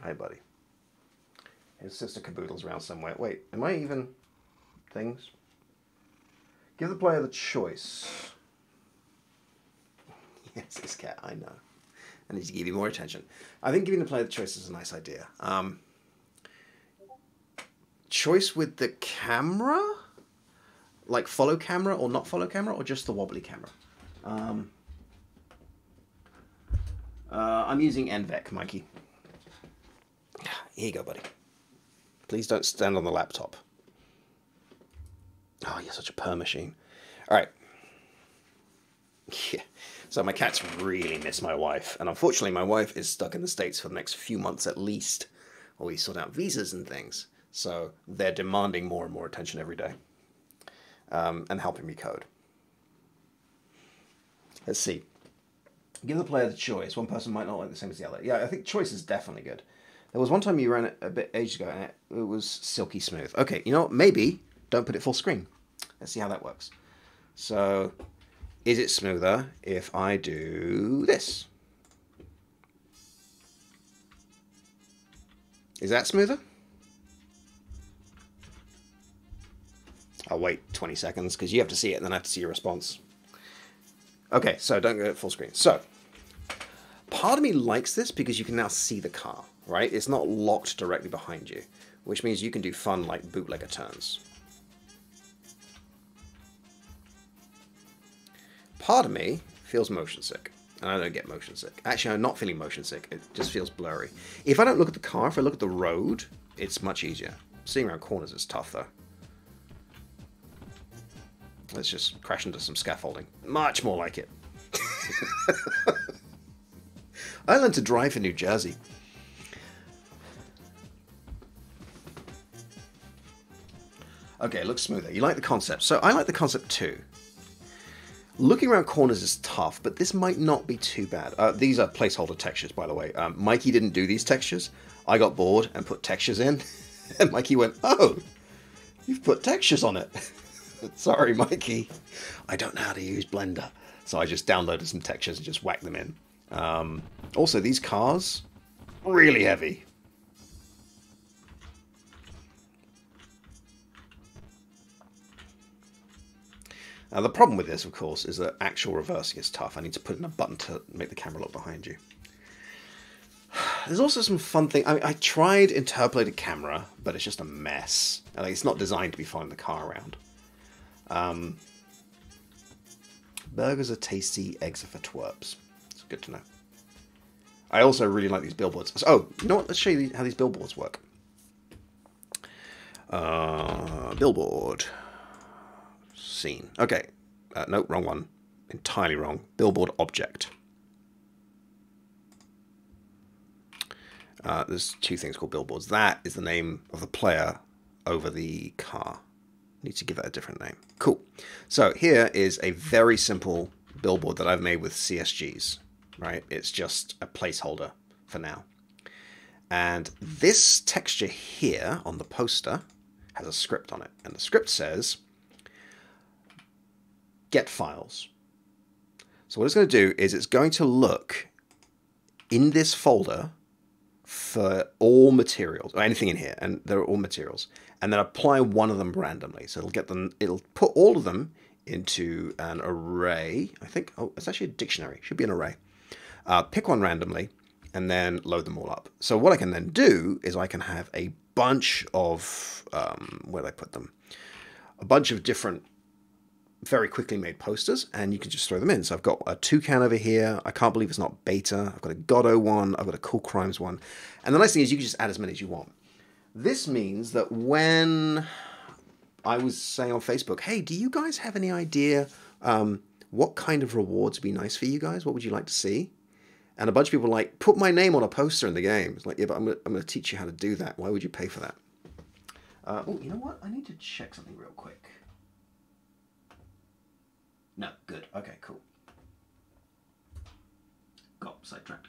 Hi, buddy. His sister Caboodle's around somewhere. Wait, am I even things? Give the player the choice. Yes, this cat, I know. I need to give you more attention. I think giving the player the choice is a nice idea. Um, choice with the camera? Like follow camera or not follow camera or just the wobbly camera? Um, uh, I'm using NVENC, Mikey. Here you go, buddy. Please don't stand on the laptop. Oh, you're such a purr machine. All right. Yeah. So my cats really miss my wife, and unfortunately, my wife is stuck in the states for the next few months at least, while we sort out visas and things. So they're demanding more and more attention every day, um, and helping me code. Let's see. Give the player the choice. One person might not like the same as the other. Yeah, I think choice is definitely good. There was one time you ran it a bit ages ago, and it, it was silky smooth. Okay, you know what? Maybe don't put it full screen. Let's see how that works. So, is it smoother if I do this? Is that smoother? I'll wait 20 seconds because you have to see it and then I have to see your response. Okay, so don't go full screen. So, part of me likes this because you can now see the car, right? It's not locked directly behind you, which means you can do fun like bootlegger turns. Part of me feels motion sick, and I don't get motion sick. Actually, I'm not feeling motion sick. It just feels blurry. If I don't look at the car, if I look at the road, it's much easier. Seeing around corners is tough, though. Let's just crash into some scaffolding. Much more like it. I learned to drive in New Jersey. Okay, it looks smoother. You like the concept. So I like the concept too. Looking around corners is tough, but this might not be too bad. Uh, these are placeholder textures, by the way. Um, Mikey didn't do these textures. I got bored and put textures in. and Mikey went, oh, you've put textures on it. Sorry, Mikey. I don't know how to use Blender. So I just downloaded some textures and just whacked them in. Um, also, these cars, really heavy. Now the problem with this, of course, is that actual reversing is tough. I need to put in a button to make the camera look behind you. There's also some fun thing. I, mean, I tried interpolated camera, but it's just a mess. Like, it's not designed to be following the car around. Um, burgers are tasty, eggs are for twerps. It's good to know. I also really like these billboards. Oh, you know what? Let's show you how these billboards work. Uh, billboard scene. Okay, uh, no, wrong one. Entirely wrong. Billboard object. Uh, there's two things called billboards. That is the name of the player over the car. Need to give that a different name. Cool. So here is a very simple billboard that I've made with CSGs. Right, it's just a placeholder for now. And this texture here on the poster has a script on it, and the script says get files. So what it's going to do is it's going to look in this folder for all materials or anything in here, and they're all materials, and then apply one of them randomly. So it'll get them, it'll put all of them into an array. I think, oh, it's actually a dictionary. Should be an array. Uh, pick one randomly, and then load them all up. So what I can then do is I can have a bunch of um, where did I put them? A bunch of different very quickly made posters and you can just throw them in. So I've got a toucan over here. I can't believe it's not beta. I've got a Godot one. I've got a Cool Crimes one. And the nice thing is you can just add as many as you want. This means that when I was saying on Facebook, hey, do you guys have any idea um, what kind of rewards would be nice for you guys? What would you like to see? And a bunch of people like, put my name on a poster in the game. It's like, yeah, but I'm going to teach you how to do that. Why would you pay for that? Uh, oh, you know what? I need to check something real quick. No, good. Okay, cool. Got sidetracked.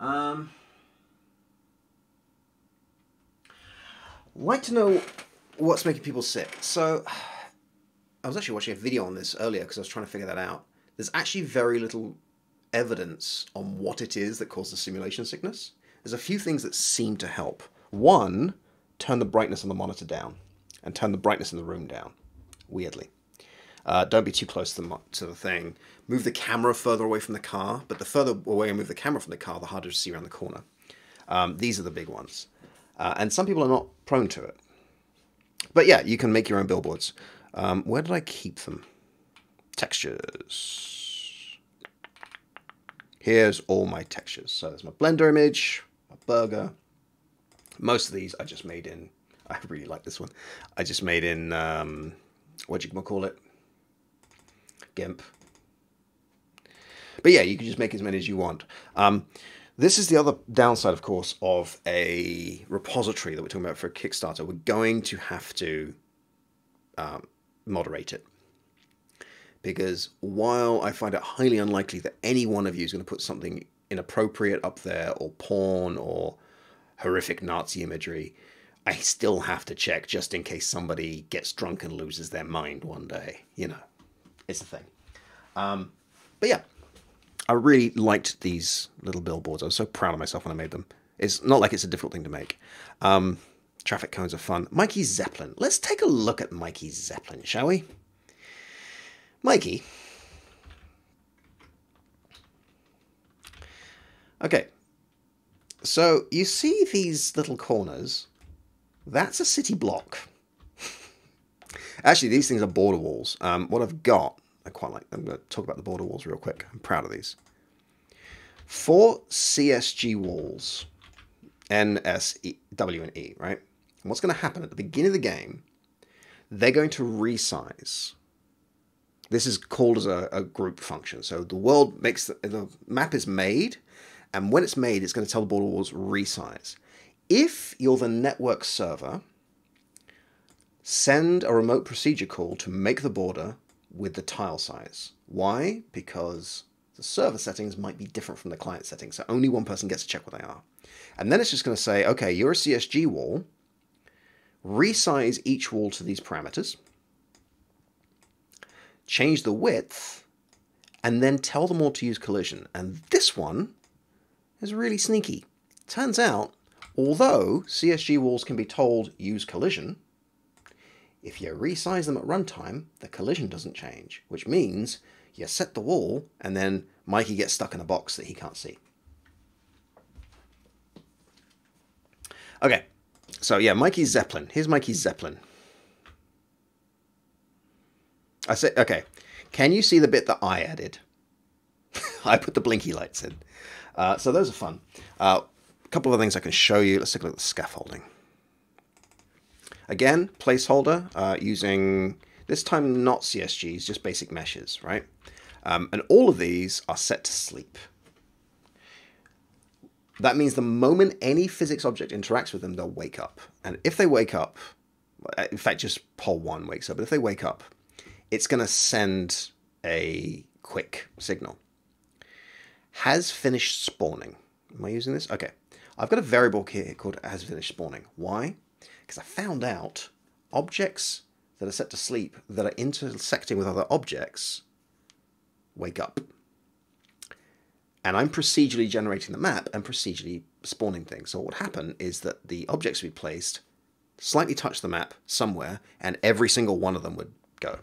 Um, like to know what's making people sick. So, I was actually watching a video on this earlier because I was trying to figure that out. There's actually very little evidence on what it is that causes simulation sickness. There's a few things that seem to help. One, turn the brightness on the monitor down and turn the brightness in the room down, weirdly. Uh, don't be too close to the, to the thing. Move the camera further away from the car, but the further away you move the camera from the car, the harder to see around the corner. Um, these are the big ones. Uh, and some people are not prone to it. But yeah, you can make your own billboards. Um, where did I keep them? Textures. Here's all my textures. So there's my Blender image, my burger. Most of these I just made in, I really like this one. I just made in, um, what do you call it? GIMP. But yeah, you can just make as many as you want. Um, this is the other downside, of course, of a repository that we're talking about for a Kickstarter. We're going to have to um, moderate it. Because while I find it highly unlikely that any one of you is going to put something inappropriate up there, or porn, or horrific Nazi imagery, I still have to check just in case somebody gets drunk and loses their mind one day. You know, it's the thing. Um, but yeah, I really liked these little billboards. I was so proud of myself when I made them. It's not like it's a difficult thing to make. Um, traffic cones are fun. Mikey Zeppelin. Let's take a look at Mikey Zeppelin, shall we? Mikey. Okay. So you see these little corners? That's a city block. Actually, these things are border walls. Um, what I've got I quite like. I'm going to talk about the border walls real quick. I'm proud of these. Four CSG walls, N, S, e, W, and E, right? And what's going to happen at the beginning of the game, they're going to resize. This is called as a, a group function. So the world makes the, the map is made, and when it's made, it's going to tell the border walls resize. If you're the network server, send a remote procedure call to make the border with the tile size. Why? Because the server settings might be different from the client settings, so only one person gets to check what they are. And then it's just going to say, okay, you're a CSG wall, resize each wall to these parameters, change the width, and then tell them all to use collision. And this one is really sneaky. Turns out, although CSG walls can be told use collision, if you resize them at runtime, the collision doesn't change, which means you set the wall and then Mikey gets stuck in a box that he can't see. Okay, so yeah, Mikey Zeppelin. Here's Mikey Zeppelin. I say, okay, can you see the bit that I added? I put the blinky lights in. Uh, so those are fun. Uh, a couple of things I can show you. Let's take a look at the scaffolding. Again, placeholder uh, using this time not CSGs, just basic meshes, right? Um, and all of these are set to sleep. That means the moment any physics object interacts with them, they'll wake up. And if they wake up, uh, in fact, just pole one wakes up, but if they wake up, it's going to send a quick signal. Has finished spawning. Am I using this? Okay. I've got a variable here called has finished spawning. Why? Because I found out objects that are set to sleep that are intersecting with other objects wake up. And I'm procedurally generating the map and procedurally spawning things. So what would happen is that the objects we placed slightly touch the map somewhere and every single one of them would go.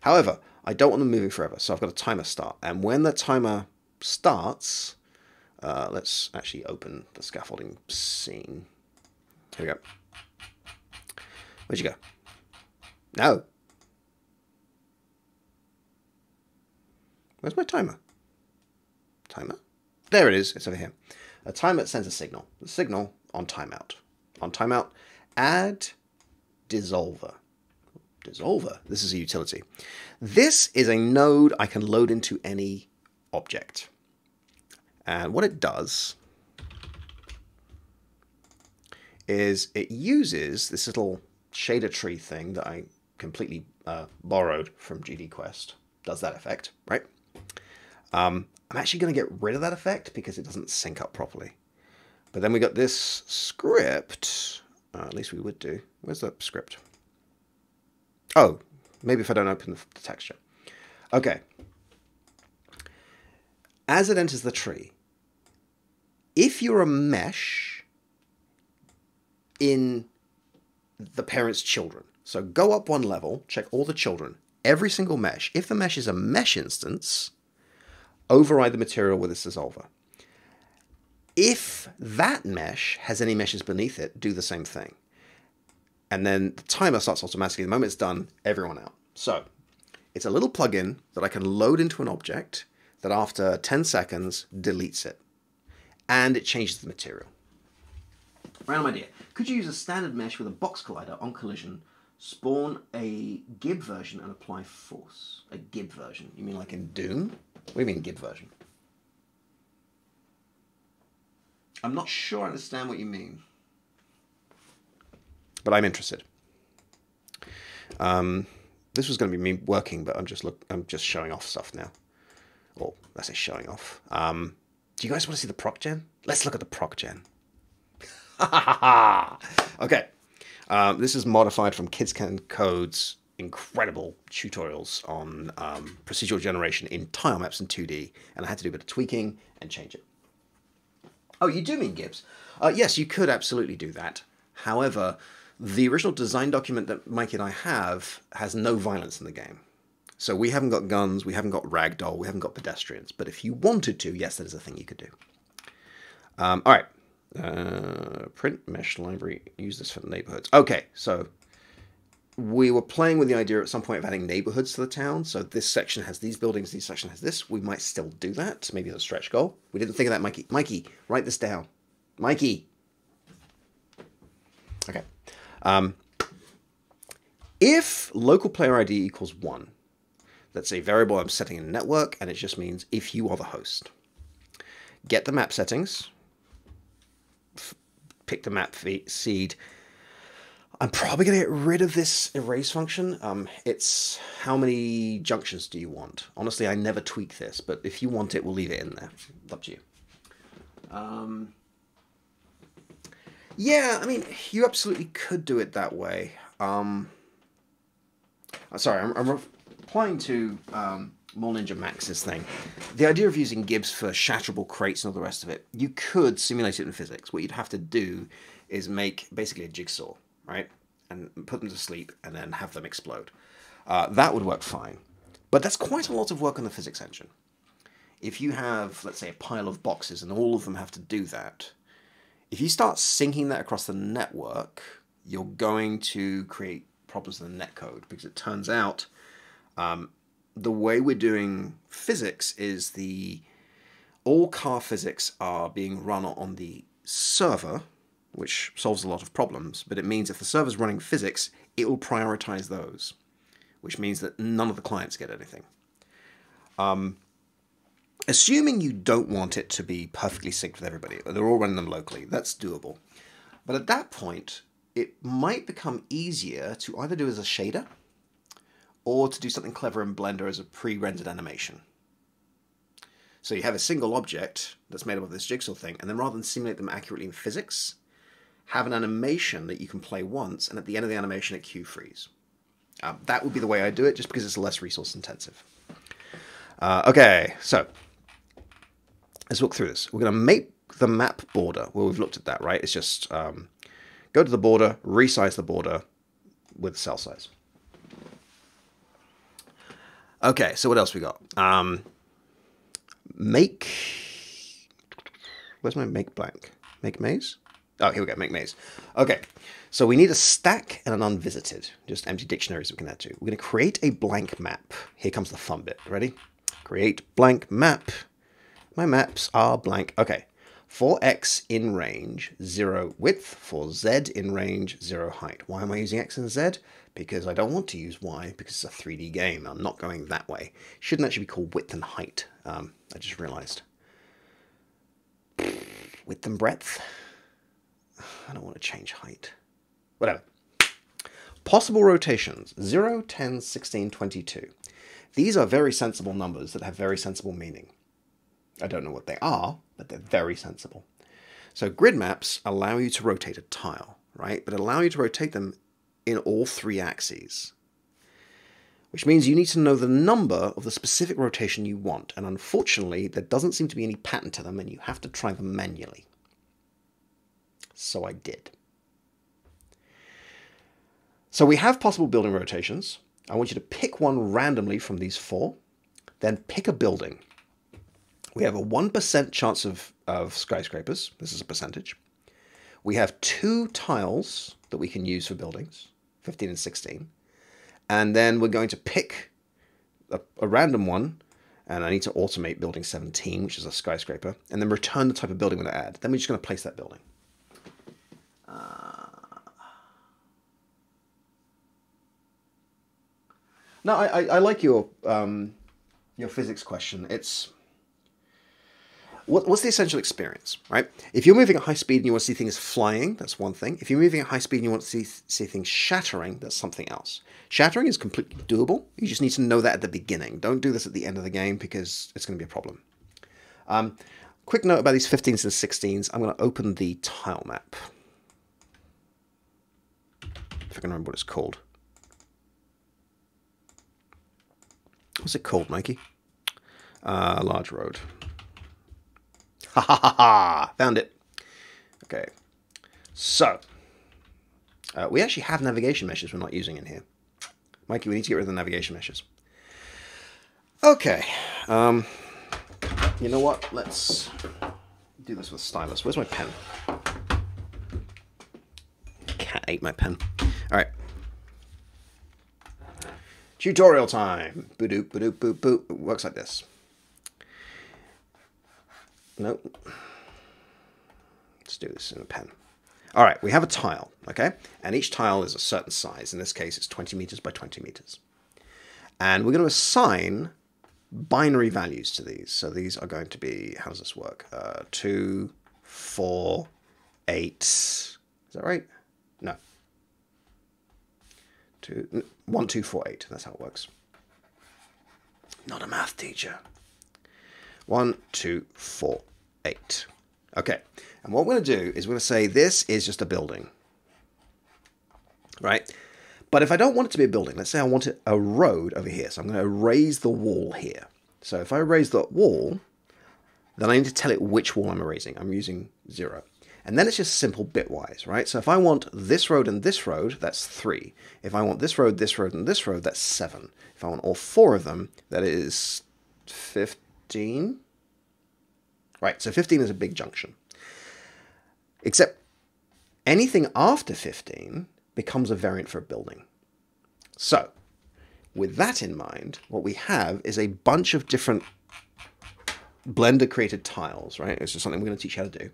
However, I don't want them moving forever, so I've got a timer start. And when the timer starts, uh, let's actually open the scaffolding scene. Here we go. Where'd you go? No. Where's my timer? Timer? There it is. It's over here. A timer sends a signal. The signal on timeout. On timeout, add dissolver. Dissolver. This is a utility. This is a node I can load into any object. And what it does is it uses this little shader tree thing that I completely uh, borrowed from GD Quest does that effect, right? Um, I'm actually going to get rid of that effect because it doesn't sync up properly. But then we got this script. Uh, at least we would do. Where's the script? Oh, maybe if I don't open the, the texture. Okay. As it enters the tree, if you're a mesh in the parents' children. So go up one level, check all the children. every single mesh, if the mesh is a mesh instance, override the material with a dissolver. If that mesh has any meshes beneath it, do the same thing. And then the timer starts automatically. The moment it's done, everyone out. So it's a little plugin that I can load into an object that after 10 seconds deletes it. And it changes the material. Random idea. Could you use a standard mesh with a box collider on collision, spawn a GIB version and apply force? A GIB version? You mean like in Doom? What do you mean GIB version? I'm not sure I understand what you mean. But I'm interested. Um, this was going to be me working, but I'm just look. I'm just showing off stuff now. Or say showing off. Um, do you guys want to see the proc gen? Let's look at the proc gen. okay. Um, this is modified from Kids Can Code's incredible tutorials on um, procedural generation in tile maps in 2D, and I had to do a bit of tweaking and change it. Oh, you do mean gibs? Uh, yes, you could absolutely do that. However, the original design document that Mike and I have has no violence in the game. So we haven't got guns, we haven't got ragdoll, we haven't got pedestrians. But if you wanted to, yes, that is a thing you could do. Um, all right. Uh, print mesh library. Use this for neighborhoods. Okay, so we were playing with the idea at some point of adding neighborhoods to the town. So this section has these buildings, this section has this. We might still do that. Maybe as a stretch goal. We didn't think of that, Mikey. Mikey, write this down. Mikey. Okay. Um, if local player ID equals one, that's a variable I'm setting in network, and it just means if you are the host. Get the map settings, pick the map seed, I'm probably going to get rid of this erase function. Um, it's how many junctions do you want? Honestly, I never tweak this, but if you want it, we'll leave it in there. It's up to you. Um, yeah, I mean, you absolutely could do it that way. Um, sorry, I'm, I'm replying to um, Ninja Max's thing. The idea of using gibs for shatterable crates and all the rest of it, you could simulate it in physics. What you'd have to do is make basically a jigsaw right? And put them to sleep and then have them explode. Uh, that would work fine. But that's quite a lot of work on the physics engine. If you have, let's say, a pile of boxes and all of them have to do that, if you start syncing that across the network, you're going to create problems in the netcode because it turns out um, the way we're doing physics is the all car physics are being run on the server which solves a lot of problems, but it means if the server's running physics, it will prioritize those, which means that none of the clients get anything. Um, assuming you don't want it to be perfectly synced with everybody, they're all running them locally, that's doable. But at that point, it might become easier to either do as a shader or to do something clever in Blender as a pre-rendered animation. So you have a single object that's made up of this jigsaw thing, and then rather than simulate them accurately in physics, have an animation that you can play once, and at the end of the animation, it queue frees. Um, that would be the way I do it, just because it's less resource intensive. Uh, okay, so let's look through this. We're going to make the map border. Well, we've looked at that, right? It's just um, go to the border, resize the border with cell size. Okay, so what else we got? Um, make. Where's my make blank? Make maze? Oh, here we go, make maze. Okay, so we need a stack and an unvisited, just empty dictionaries we can add to. We're going to create a blank map. Here comes the fun bit. Ready? Create blank map. My maps are blank. Okay, for x in range, 0 width. For z in range, 0 height. Why am I using x and z? Because I don't want to use y, because it's a 3D game. I'm not going that way. Shouldn't actually be called width and height. Um, I just realized. Width and breadth. I don't want to change height. Whatever. Possible rotations 0, 10, 16, 22. These are very sensible numbers that have very sensible meaning. I don't know what they are, but they're very sensible. So grid maps allow you to rotate a tile, right? But allow you to rotate them in all three axes. Which means you need to know the number of the specific rotation you want. And unfortunately, there doesn't seem to be any pattern to them, and you have to try them manually so I did. So we have possible building rotations. I want you to pick one randomly from these four, then pick a building. We have a 1% chance of, of skyscrapers. This is a percentage. We have two tiles that we can use for buildings, 15 and 16. And then we're going to pick a, a random one, and I need to automate building 17, which is a skyscraper, and then return the type of building going to add. Then we're just going to place that building. Uh... No, I, I, I like your um, your physics question. It's what, what's the essential experience, right? If you're moving at high speed and you want to see things flying, that's one thing. If you're moving at high speed and you want to see, see things shattering, that's something else. Shattering is completely doable. You just need to know that at the beginning. Don't do this at the end of the game because it's going to be a problem. Um, quick note about these 15s and 16s. I'm going to open the tile map. If I can remember what it's called. What's it called, Mikey? Uh, large road. Ha ha ha ha! Found it. Okay. So, uh, we actually have navigation meshes we're not using in here. Mikey, we need to get rid of the navigation meshes. Okay. Um, you know what? Let's do this with stylus. Where's my pen? Cat ate my pen. All right. Tutorial time. Boo doop, boo doop, boo boo. It works like this. Nope. Let's do this in a pen. All right, we have a tile, okay? And each tile is a certain size. In this case, it's 20 meters by 20 meters. And we're going to assign binary values to these. So these are going to be, how does this work? Uh, 2, 4, 8. Is that right? No. Two, 1, 2, 4, 8. That's how it works. Not a math teacher. One, two, four, eight. Okay, and what we're going to do is we're going to say this is just a building, right? But if I don't want it to be a building, let's say I want it a road over here. So I'm going to erase the wall here. So if I erase the wall, then I need to tell it which wall I'm erasing. I'm using zero. And then it's just simple bitwise, right? So if I want this road and this road, that's three. If I want this road, this road, and this road, that's seven. If I want all four of them, that is 15. 15. Right, so 15 is a big junction. Except anything after 15 becomes a variant for a building. So, with that in mind, what we have is a bunch of different Blender created tiles, right? It's just something we're going to teach you how to do,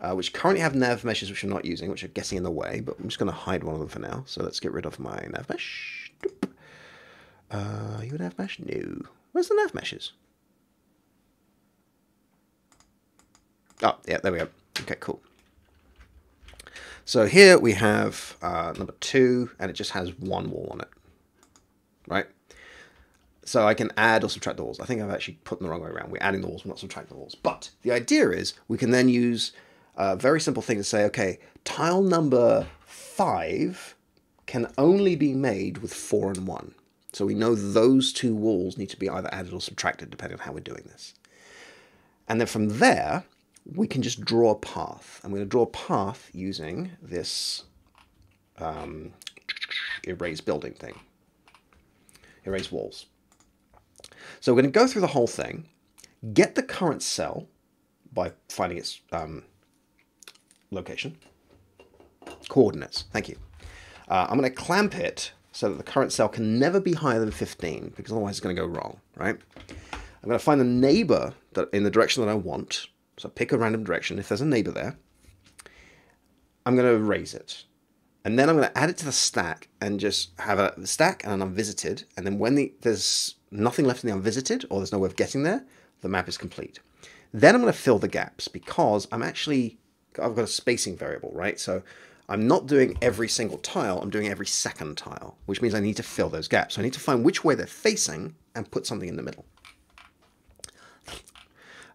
uh, which currently have nav meshes which we're not using, which are getting in the way, but I'm just going to hide one of them for now. So let's get rid of my nav mesh. Uh, you a nav mesh? No. Where's the nav meshes? Oh, yeah, there we go. Okay, cool. So here we have uh, number two, and it just has one wall on it, right? So I can add or subtract the walls. I think I've actually put them the wrong way around. We're adding the walls, we're not subtracting the walls. But the idea is we can then use a very simple thing to say, okay, tile number five can only be made with four and one. So we know those two walls need to be either added or subtracted depending on how we're doing this. And then from there, we can just draw a path. I'm going to draw a path using this um, erase building thing, erase walls. So we're going to go through the whole thing, get the current cell by finding its um, location, coordinates, thank you. Uh, I'm going to clamp it so that the current cell can never be higher than 15 because otherwise it's going to go wrong, right? I'm going to find the neighbor that in the direction that I want, so pick a random direction. If there's a neighbor there, I'm going to raise it. And then I'm going to add it to the stack and just have a stack and an unvisited. And then when the, there's nothing left in the unvisited or there's no way of getting there, the map is complete. Then I'm going to fill the gaps because I'm actually, I've got a spacing variable, right? So I'm not doing every single tile, I'm doing every second tile, which means I need to fill those gaps. So I need to find which way they're facing and put something in the middle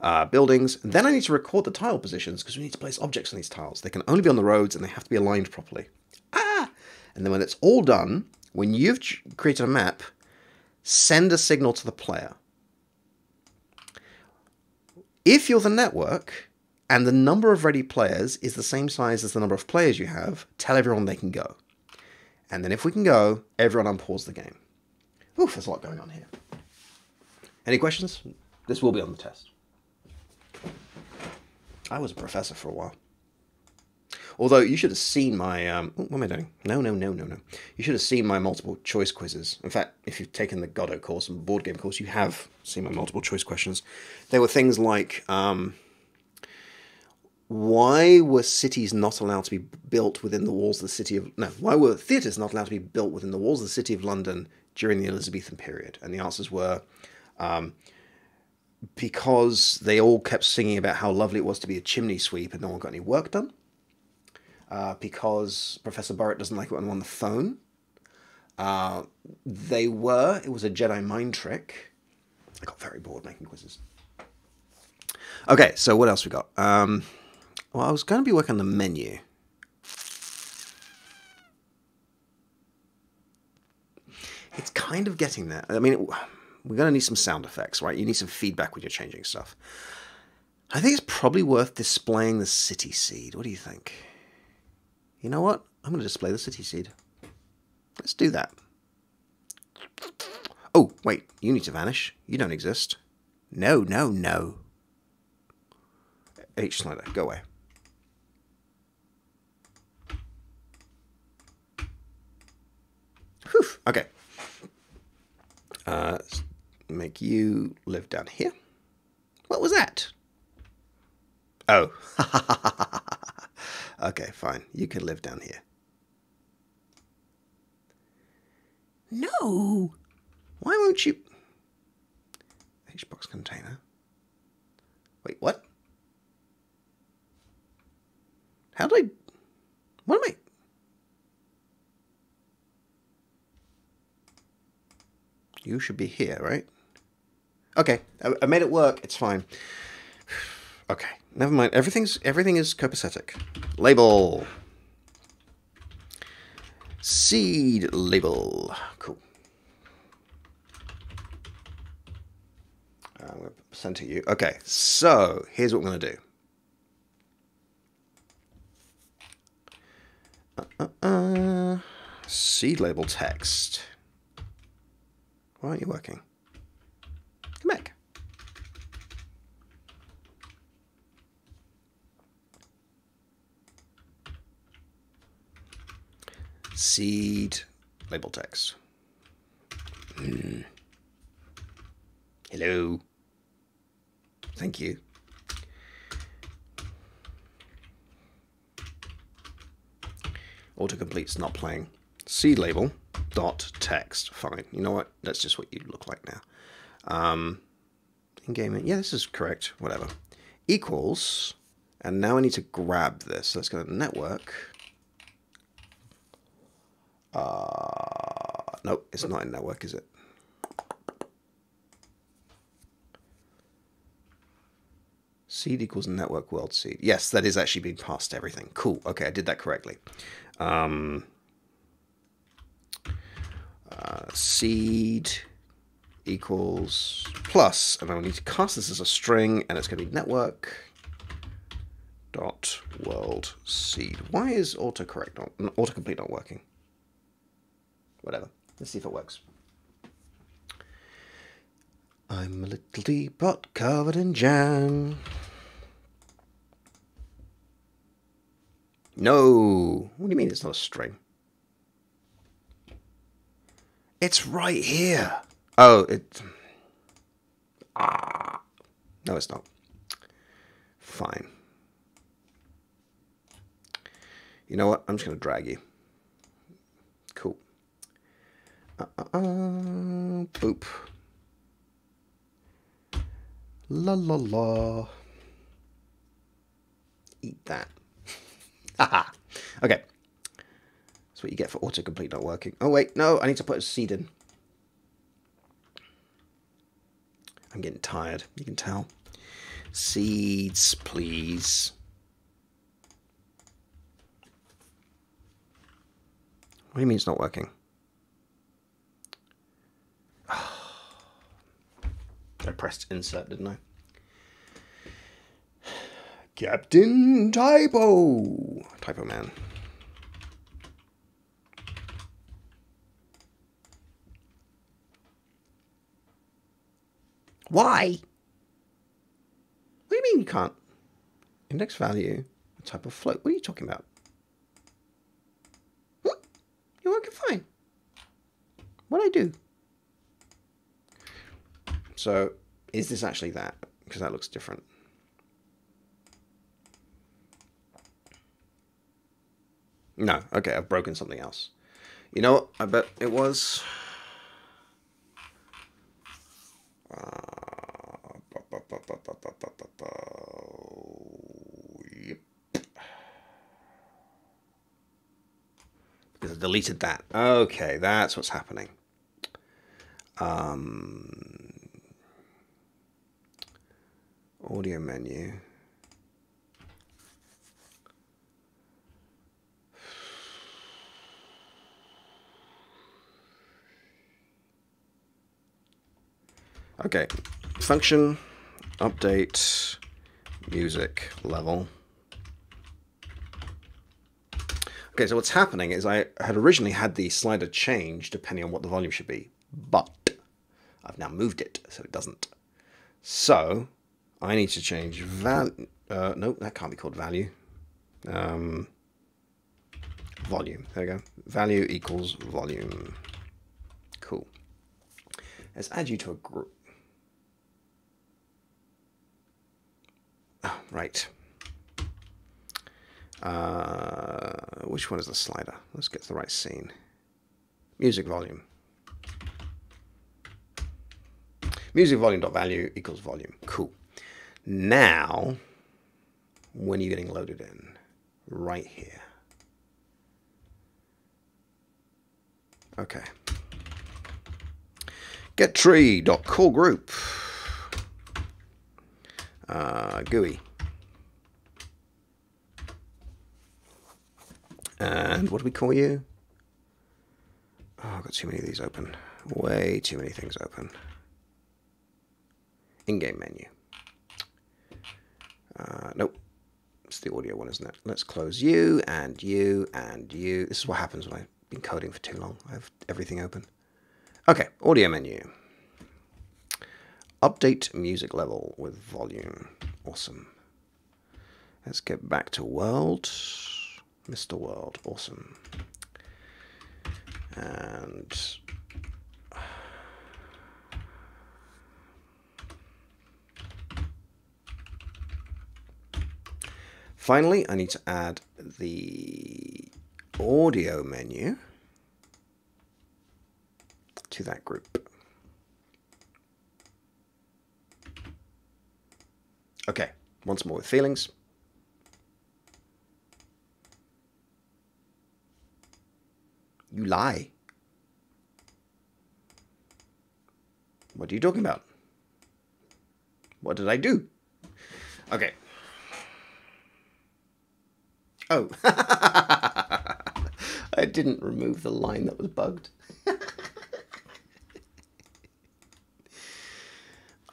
uh, buildings. Then I need to record the tile positions because we need to place objects on these tiles. They can only be on the roads and they have to be aligned properly. Ah! And then when it's all done, when you've created a map, send a signal to the player. If you're the network and the number of ready players is the same size as the number of players you have, tell everyone they can go. And then if we can go, everyone unpause the game. Oof, there's a lot going on here. Any questions? This will be on the test. I was a professor for a while. Although you should have seen my um, what am I doing? No, no, no, no, no. You should have seen my multiple choice quizzes. In fact, if you've taken the Godot course and board game course, you have seen my multiple choice questions. There were things like um, why were cities not allowed to be built within the walls of the city of no? Why were theatres not allowed to be built within the walls of the city of London during the Elizabethan period? And the answers were. Um, because they all kept singing about how lovely it was to be a chimney sweep and no one got any work done uh, because Professor Burrett doesn't like it when I'm on the phone. Uh, they were, it was a Jedi mind trick. I got very bored making quizzes. Okay, so what else we got? Um, well, I was going to be working on the menu. It's kind of getting there. I mean, we're going to need some sound effects, right? You need some feedback when you're changing stuff. I think it's probably worth displaying the city seed. What do you think? You know what? I'm going to display the city seed. Let's do that. Oh, wait, you need to vanish. You don't exist. No, no, no. H slider, go away. Whew, okay. Uh, make you live down here. What was that? Oh. Okay, fine. You can live down here. No! Why won't you... HBox container. Wait, what? How do I... What am I... You should be here, right? Okay, I, I made it work. It's fine. Okay, never mind. Everything's everything is copacetic. Label. Seed label. Cool. I'm going to send to you. Okay, so here's what we're going to do. Uh, uh, uh, seed label text. Why aren't you working? Come back. Seed label text. Mm. Hello. Thank you. Autocomplete's not playing. Seed label dot text. Fine. You know what? That's just what you look like now. Um, in game, yeah, this is correct. Whatever. Equals, and now I need to grab this. So Let's go to network. Uh, nope, it's not in network, is it? Seed equals network world seed. Yes, that is actually being passed to everything. Cool. Okay, I did that correctly. Um, uh, seed equals plus, and I will need to cast this as a string, and it's going to be network dot world seed. Why is autocorrect not autocomplete not working? Whatever. Let's see if it works. I'm a little teapot covered in jam. No. What do you mean it's not a string? It's right here. Oh, it. Ah. No, it's not. Fine. You know what? I'm just going to drag you. Cool. Uh, uh, boop. La la la. Eat that. Haha. okay. That's what you get for autocomplete not working. Oh wait, no, I need to put a seed in. I'm getting tired, you can tell. Seeds, please. What do you mean it's not working? I pressed insert, didn't I? Captain Typo! Typo Man. Why? What do you mean you can't? Index value, a type of float. What are you talking about? What? You're working fine. What I do? So, is this actually that? Because that looks different. No, okay, I've broken something else. You know what? I bet it was. Uh. Because I deleted that. Okay, that's what's happening. Um, audio menu. Okay, function, update, music level. Okay, so what's happening is I had originally had the slider change depending on what the volume should be, but I've now moved it so it doesn't. So I need to change value. Uh, no, that can't be called value. Um, volume. There we go. Value equals volume. Cool. Let's add you to a group. Oh, right. Uh, which one is the slider? Let's get to the right scene. Music volume. Music volume dot value equals volume. Cool. Now, when are you getting loaded in? Right here. Okay. Get tree dot call group uh, GUI. And what do we call you? Oh, I've got too many of these open. Way too many things open. In-game menu. Uh, nope. It's the audio one, isn't it? Let's close you and you and you. This is what happens when I've been coding for too long. I have everything open. Okay, audio menu. Update music level with volume. Awesome. Let's get back to world. Mr. World. Awesome. And finally, I need to add the audio menu to that group. Okay, once more with feelings. You lie. What are you talking about? What did I do? Okay. Oh. I didn't remove the line that was bugged.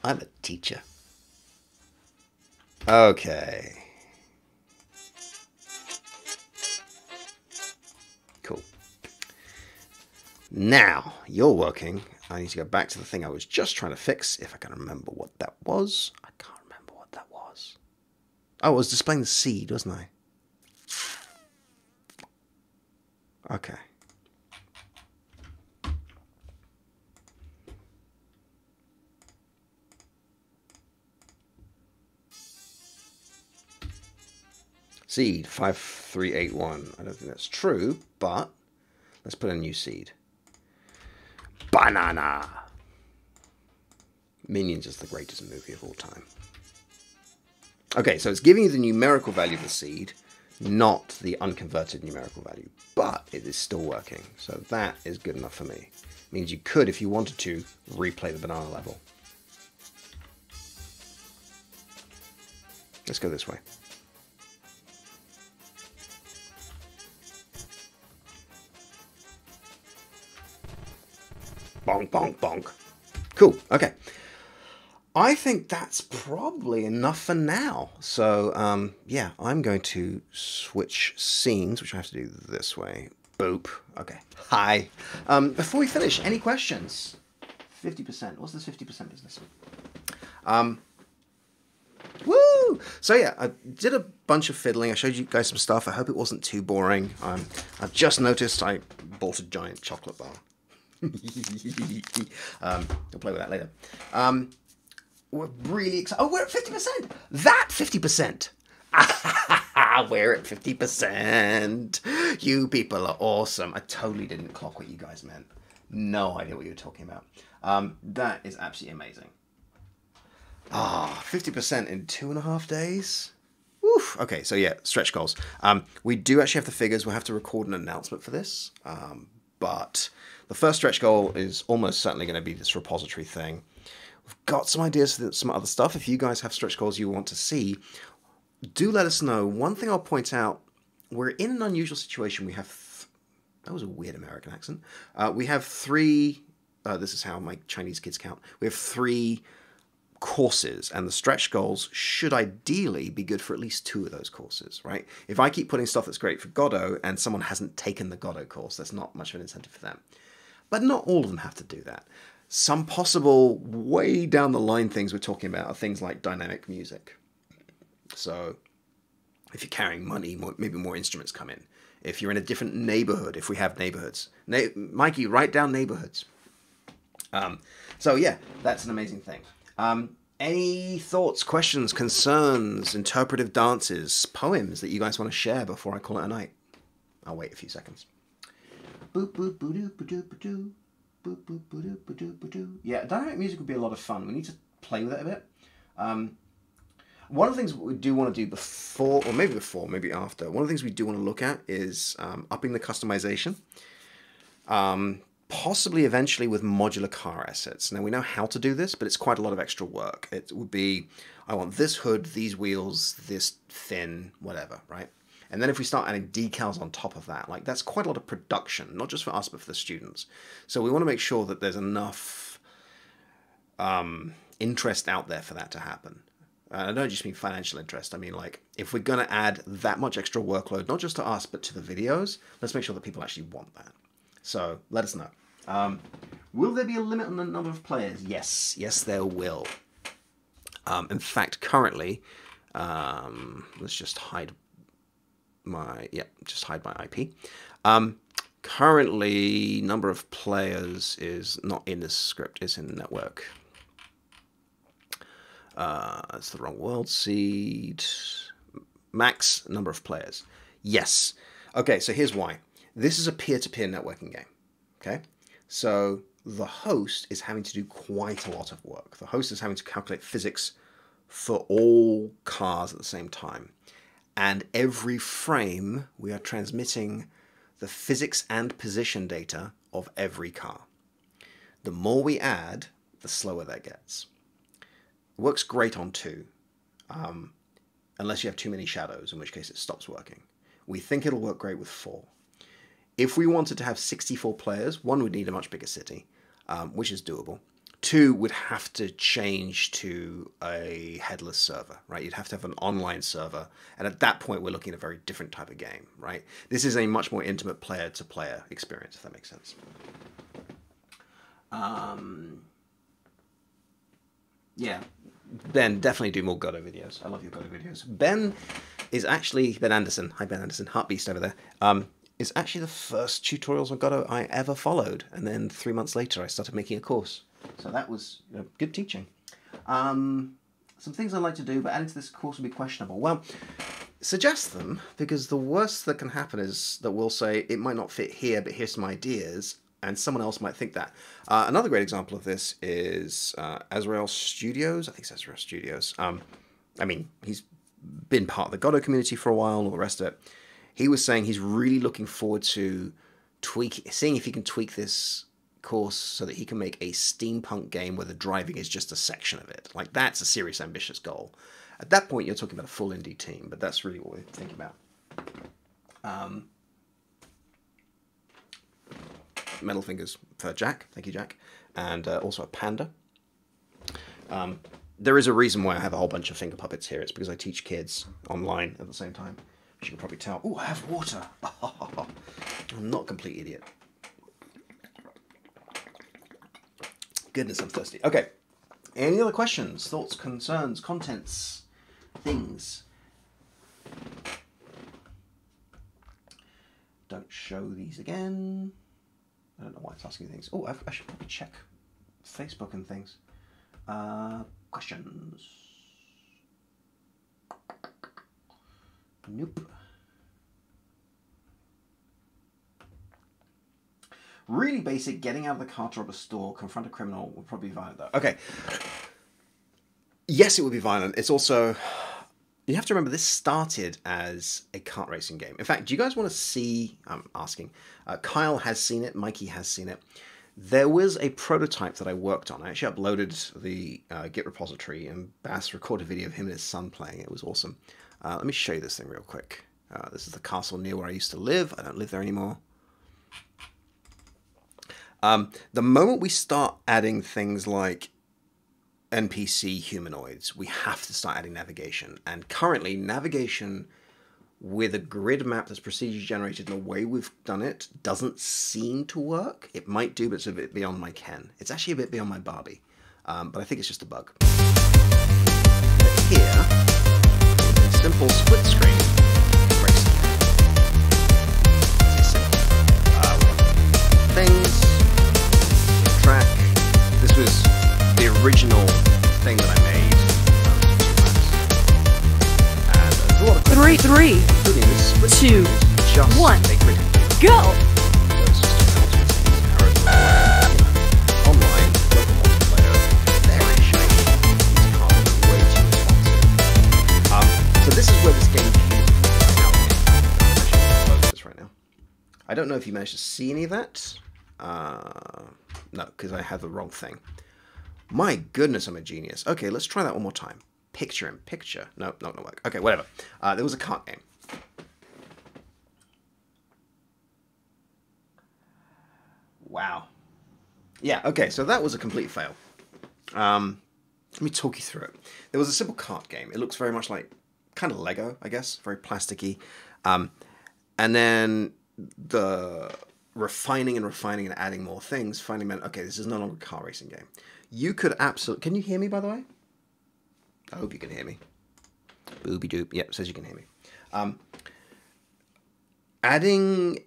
I'm a teacher. Okay. Cool. Now, you're working. I need to go back to the thing I was just trying to fix, if I can remember what that was. I can't remember what that was. Oh, I was displaying the seed, wasn't I? Okay. Seed 5381. I don't think that's true, but let's put a new seed. Banana. Minions is the greatest movie of all time. Okay, so it's giving you the numerical value of the seed, not the unconverted numerical value, but it is still working. So that is good enough for me. means you could, if you wanted to, replay the banana level. Let's go this way. bonk, bonk, bonk. Cool. Okay. I think that's probably enough for now. So, um, yeah, I'm going to switch scenes, which I have to do this way. Boop. Okay. Hi. Um, before we finish, any questions? 50%. What's this 50% business? Um, woo! So yeah, I did a bunch of fiddling. I showed you guys some stuff. I hope it wasn't too boring. Um, I've just noticed I bought a giant chocolate bar. um, I'll play with that later. Um, we're really excited. Oh, we're at 50%. That 50%. we're at 50%. You people are awesome. I totally didn't clock what you guys meant. No idea what you were talking about. Um, that is absolutely amazing. Ah, 50% in two and a half days? Oof. Okay, so yeah, stretch goals. Um, we do actually have the figures. We'll have to record an announcement for this. Um, but the first stretch goal is almost certainly going to be this repository thing. We've got some ideas for some other stuff. If you guys have stretch goals you want to see, do let us know. One thing I'll point out, we're in an unusual situation. We have, th- that was a weird American accent. Uh, we have three, uh, this is how my Chinese kids count. We have three courses and the stretch goals should ideally be good for at least two of those courses, right? If I keep putting stuff that's great for Godot and someone hasn't taken the Godot course, that's not much of an incentive for them. But not all of them have to do that. Some possible way down the line things we're talking about are things like dynamic music. So if you're carrying money, maybe more instruments come in. If you're in a different neighborhood, if we have neighborhoods, Na- Mikey, write down neighborhoods. Um, so yeah, that's an amazing thing. Um, any thoughts, questions, concerns, interpretive dances, poems that you guys want to share before I call it a night? I'll wait a few seconds. Yeah, dynamic music would be a lot of fun. We need to play with it a bit. Um, one of the things we do want to do before, or maybe before, maybe after, one of the things we do want to look at is um, upping the customization. Um, possibly eventually with modular car assets. Now we know how to do this, but it's quite a lot of extra work. It would be, I want this hood, these wheels, this fin, whatever, right? And then if we start adding decals on top of that, like that's quite a lot of production, not just for us, but for the students. So we want to make sure that there's enough um, interest out there for that to happen. I don't just mean financial interest. I mean, like, if we're going to add that much extra workload, not just to us, but to the videos, let's make sure that people actually want that. So let us know. Um, will there be a limit on the number of players? Yes, yes, there will. Um, in fact, currently, um, let's just hide my yeah, just hide my IP. Um, currently, number of players is not in this script; it's in network. Uh, that's the wrong world seed. Max number of players. Yes. Okay, so here's why. This is a peer-to-peer networking game. Okay, so the host is having to do quite a lot of work. The host is having to calculate physics for all cars at the same time. And every frame, we are transmitting the physics and position data of every car. The more we add, the slower that gets. It works great on two, um, unless you have too many shadows, in which case it stops working. We think it'll work great with four. If we wanted to have 64 players, one would need a much bigger city, um, which is doable. Two would have to change to a headless server, right? You'd have to have an online server. And at that point, we're looking at a very different type of game, right? This is a much more intimate player to player experience, if that makes sense. Um, yeah, Ben, definitely do more Godot videos. I love your Godot videos. Ben is actually Ben Anderson. Hi, Ben Anderson. Heartbeast over there. Um, is actually the first tutorials on Godot I ever followed. And then three months later, I started making a course. So that was good teaching. Um, some things I'd like to do, but adding to this course would be questionable. Well, suggest them, because the worst that can happen is that we'll say, it might not fit here, but here's some ideas, and someone else might think that. Uh, another great example of this is uh, Azrael Studios. I think it's Azrael Studios. Um, I mean, he's been part of the Godot community for a while and all the rest of it he was saying he's really looking forward to tweak, seeing if he can tweak this course so that he can make a steampunk game where the driving is just a section of it. Like that's a serious, ambitious goal. At that point, you're talking about a full indie team, but that's really what we're thinking about. Um, metal fingers for Jack. Thank you, Jack. And uh, also a panda. Um, there is a reason why I have a whole bunch of finger puppets here. It's because I teach kids online at the same time. You can probably tell. Oh, I have water. I'm not a complete idiot. Goodness, I'm thirsty. Okay. Any other questions, thoughts, concerns, contents, things? Don't show these again. I don't know why it's asking things. Oh, I, should probably check Facebook and things. Uh, questions? Nope. Really basic, getting out of the car to rob a store, confront a criminal would probably be violent though. Okay. Yes, it would be violent. It's also you have to remember this started as a kart racing game. In fact, do you guys want to see? I'm asking. Uh, Kyle has seen it. Mikey has seen it. There was a prototype that I worked on. I actually uploaded the uh, Git repository, and Bas recorded a video of him and his son playing. It was awesome. Uh, let me show you this thing real quick. Uh, this is the castle near where I used to live. I don't live there anymore. Um, the moment we start adding things like NPC humanoids, we have to start adding navigation. And currently, navigation with a grid map that's procedure generated in the way we've done it doesn't seem to work. It might do, but it's a bit beyond my ken. It's actually a bit beyond my Barbie, um, but I think it's just a bug. But here, simple split screen, uh, things was the original thing that I made. Um, three, three, two, one, go! So this is where this game came from. I don't know if you managed to see any of that. Uh, no, because I had the wrong thing. My goodness, I'm a genius. Okay, let's try that one more time. Picture in picture. No, not gonna work. Okay, whatever. Uh, there was a kart game. Wow. Yeah, okay, so that was a complete fail. Um, let me talk you through it. There was a simple kart game. It looks very much like kind of Lego, I guess, very plasticky. Um, and then the refining and refining and adding more things, finally out, okay, this is no longer a car racing game. You could absolutely. Can you hear me, by the way? I hope you can hear me. Booby doop. Yep, says you can hear me. Um, adding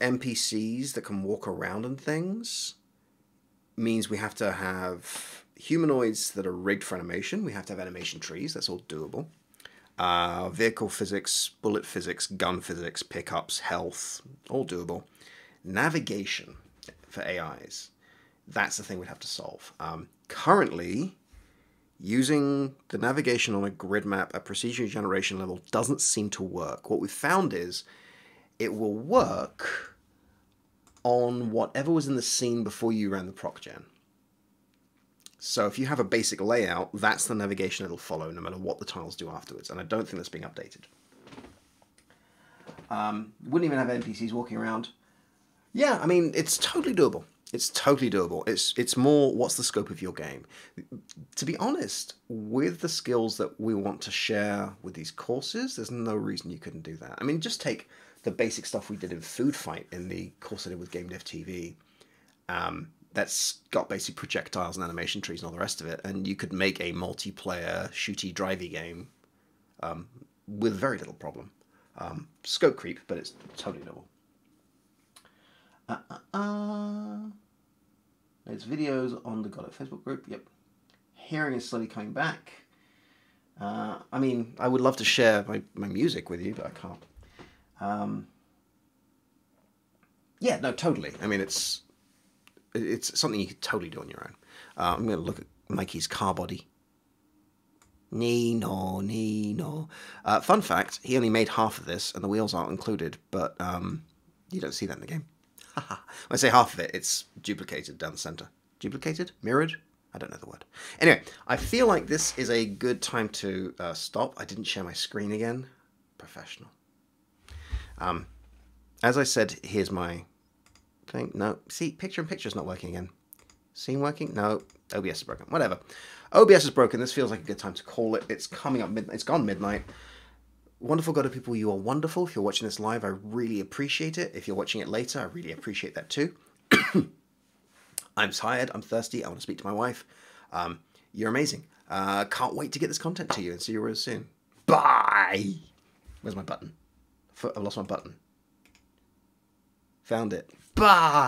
NPCs that can walk around and things means we have to have humanoids that are rigged for animation. We have to have animation trees. That's all doable. Uh, vehicle physics, bullet physics, gun physics, pickups, health, all doable navigation for AIs, that's the thing we'd have to solve. Um, currently, using the navigation on a grid map at procedure generation level doesn't seem to work. What we found is it will work on whatever was in the scene before you ran the procgen. So if you have a basic layout, that's the navigation it'll follow no matter what the tiles do afterwards. And I don't think that's being updated. Um, wouldn't even have NPCs walking around. Yeah, I mean, it's totally doable. It's totally doable. It's it's more what's the scope of your game. To be honest, with the skills that we want to share with these courses, there's no reason you couldn't do that. I mean, just take the basic stuff we did in Food Fight in the course I did with Game Dev TV. Um, that's got basic projectiles and animation trees and all the rest of it, and you could make a multiplayer shooty drivey game um, with very little problem. Um, scope creep, but it's totally doable. Uh, uh, uh. There's videos on the Godot Facebook group. Yep. Hearing is slowly coming back. Uh, I mean, I would love to share my, my music with you, but I can't. Um, yeah, no, totally. I mean, it's it's something you could totally do on your own. Uh, I'm going to look at Mikey's car body. Nino, Nino. Uh, fun fact, he only made half of this, and the wheels aren't included, but um, you don't see that in the game. When I say half of it, it's duplicated down the center. Duplicated? Mirrored? I don't know the word. Anyway, I feel like this is a good time to uh, stop. I didn't share my screen again. Professional. Um, as I said, here's my thing. No, see, picture in picture is not working again. Scene working? No, OBS is broken. Whatever. OBS is broken. This feels like a good time to call it. It's coming up midnight. It's gone midnight. Wonderful God of people, you are wonderful. If you're watching this live, I really appreciate it. If you're watching it later, I really appreciate that too. I'm tired, I'm thirsty, I want to speak to my wife. Um, you're amazing. Uh, can't wait to get this content to you and see you real soon. Bye. Where's my button? I've lost my button. Found it. Bye.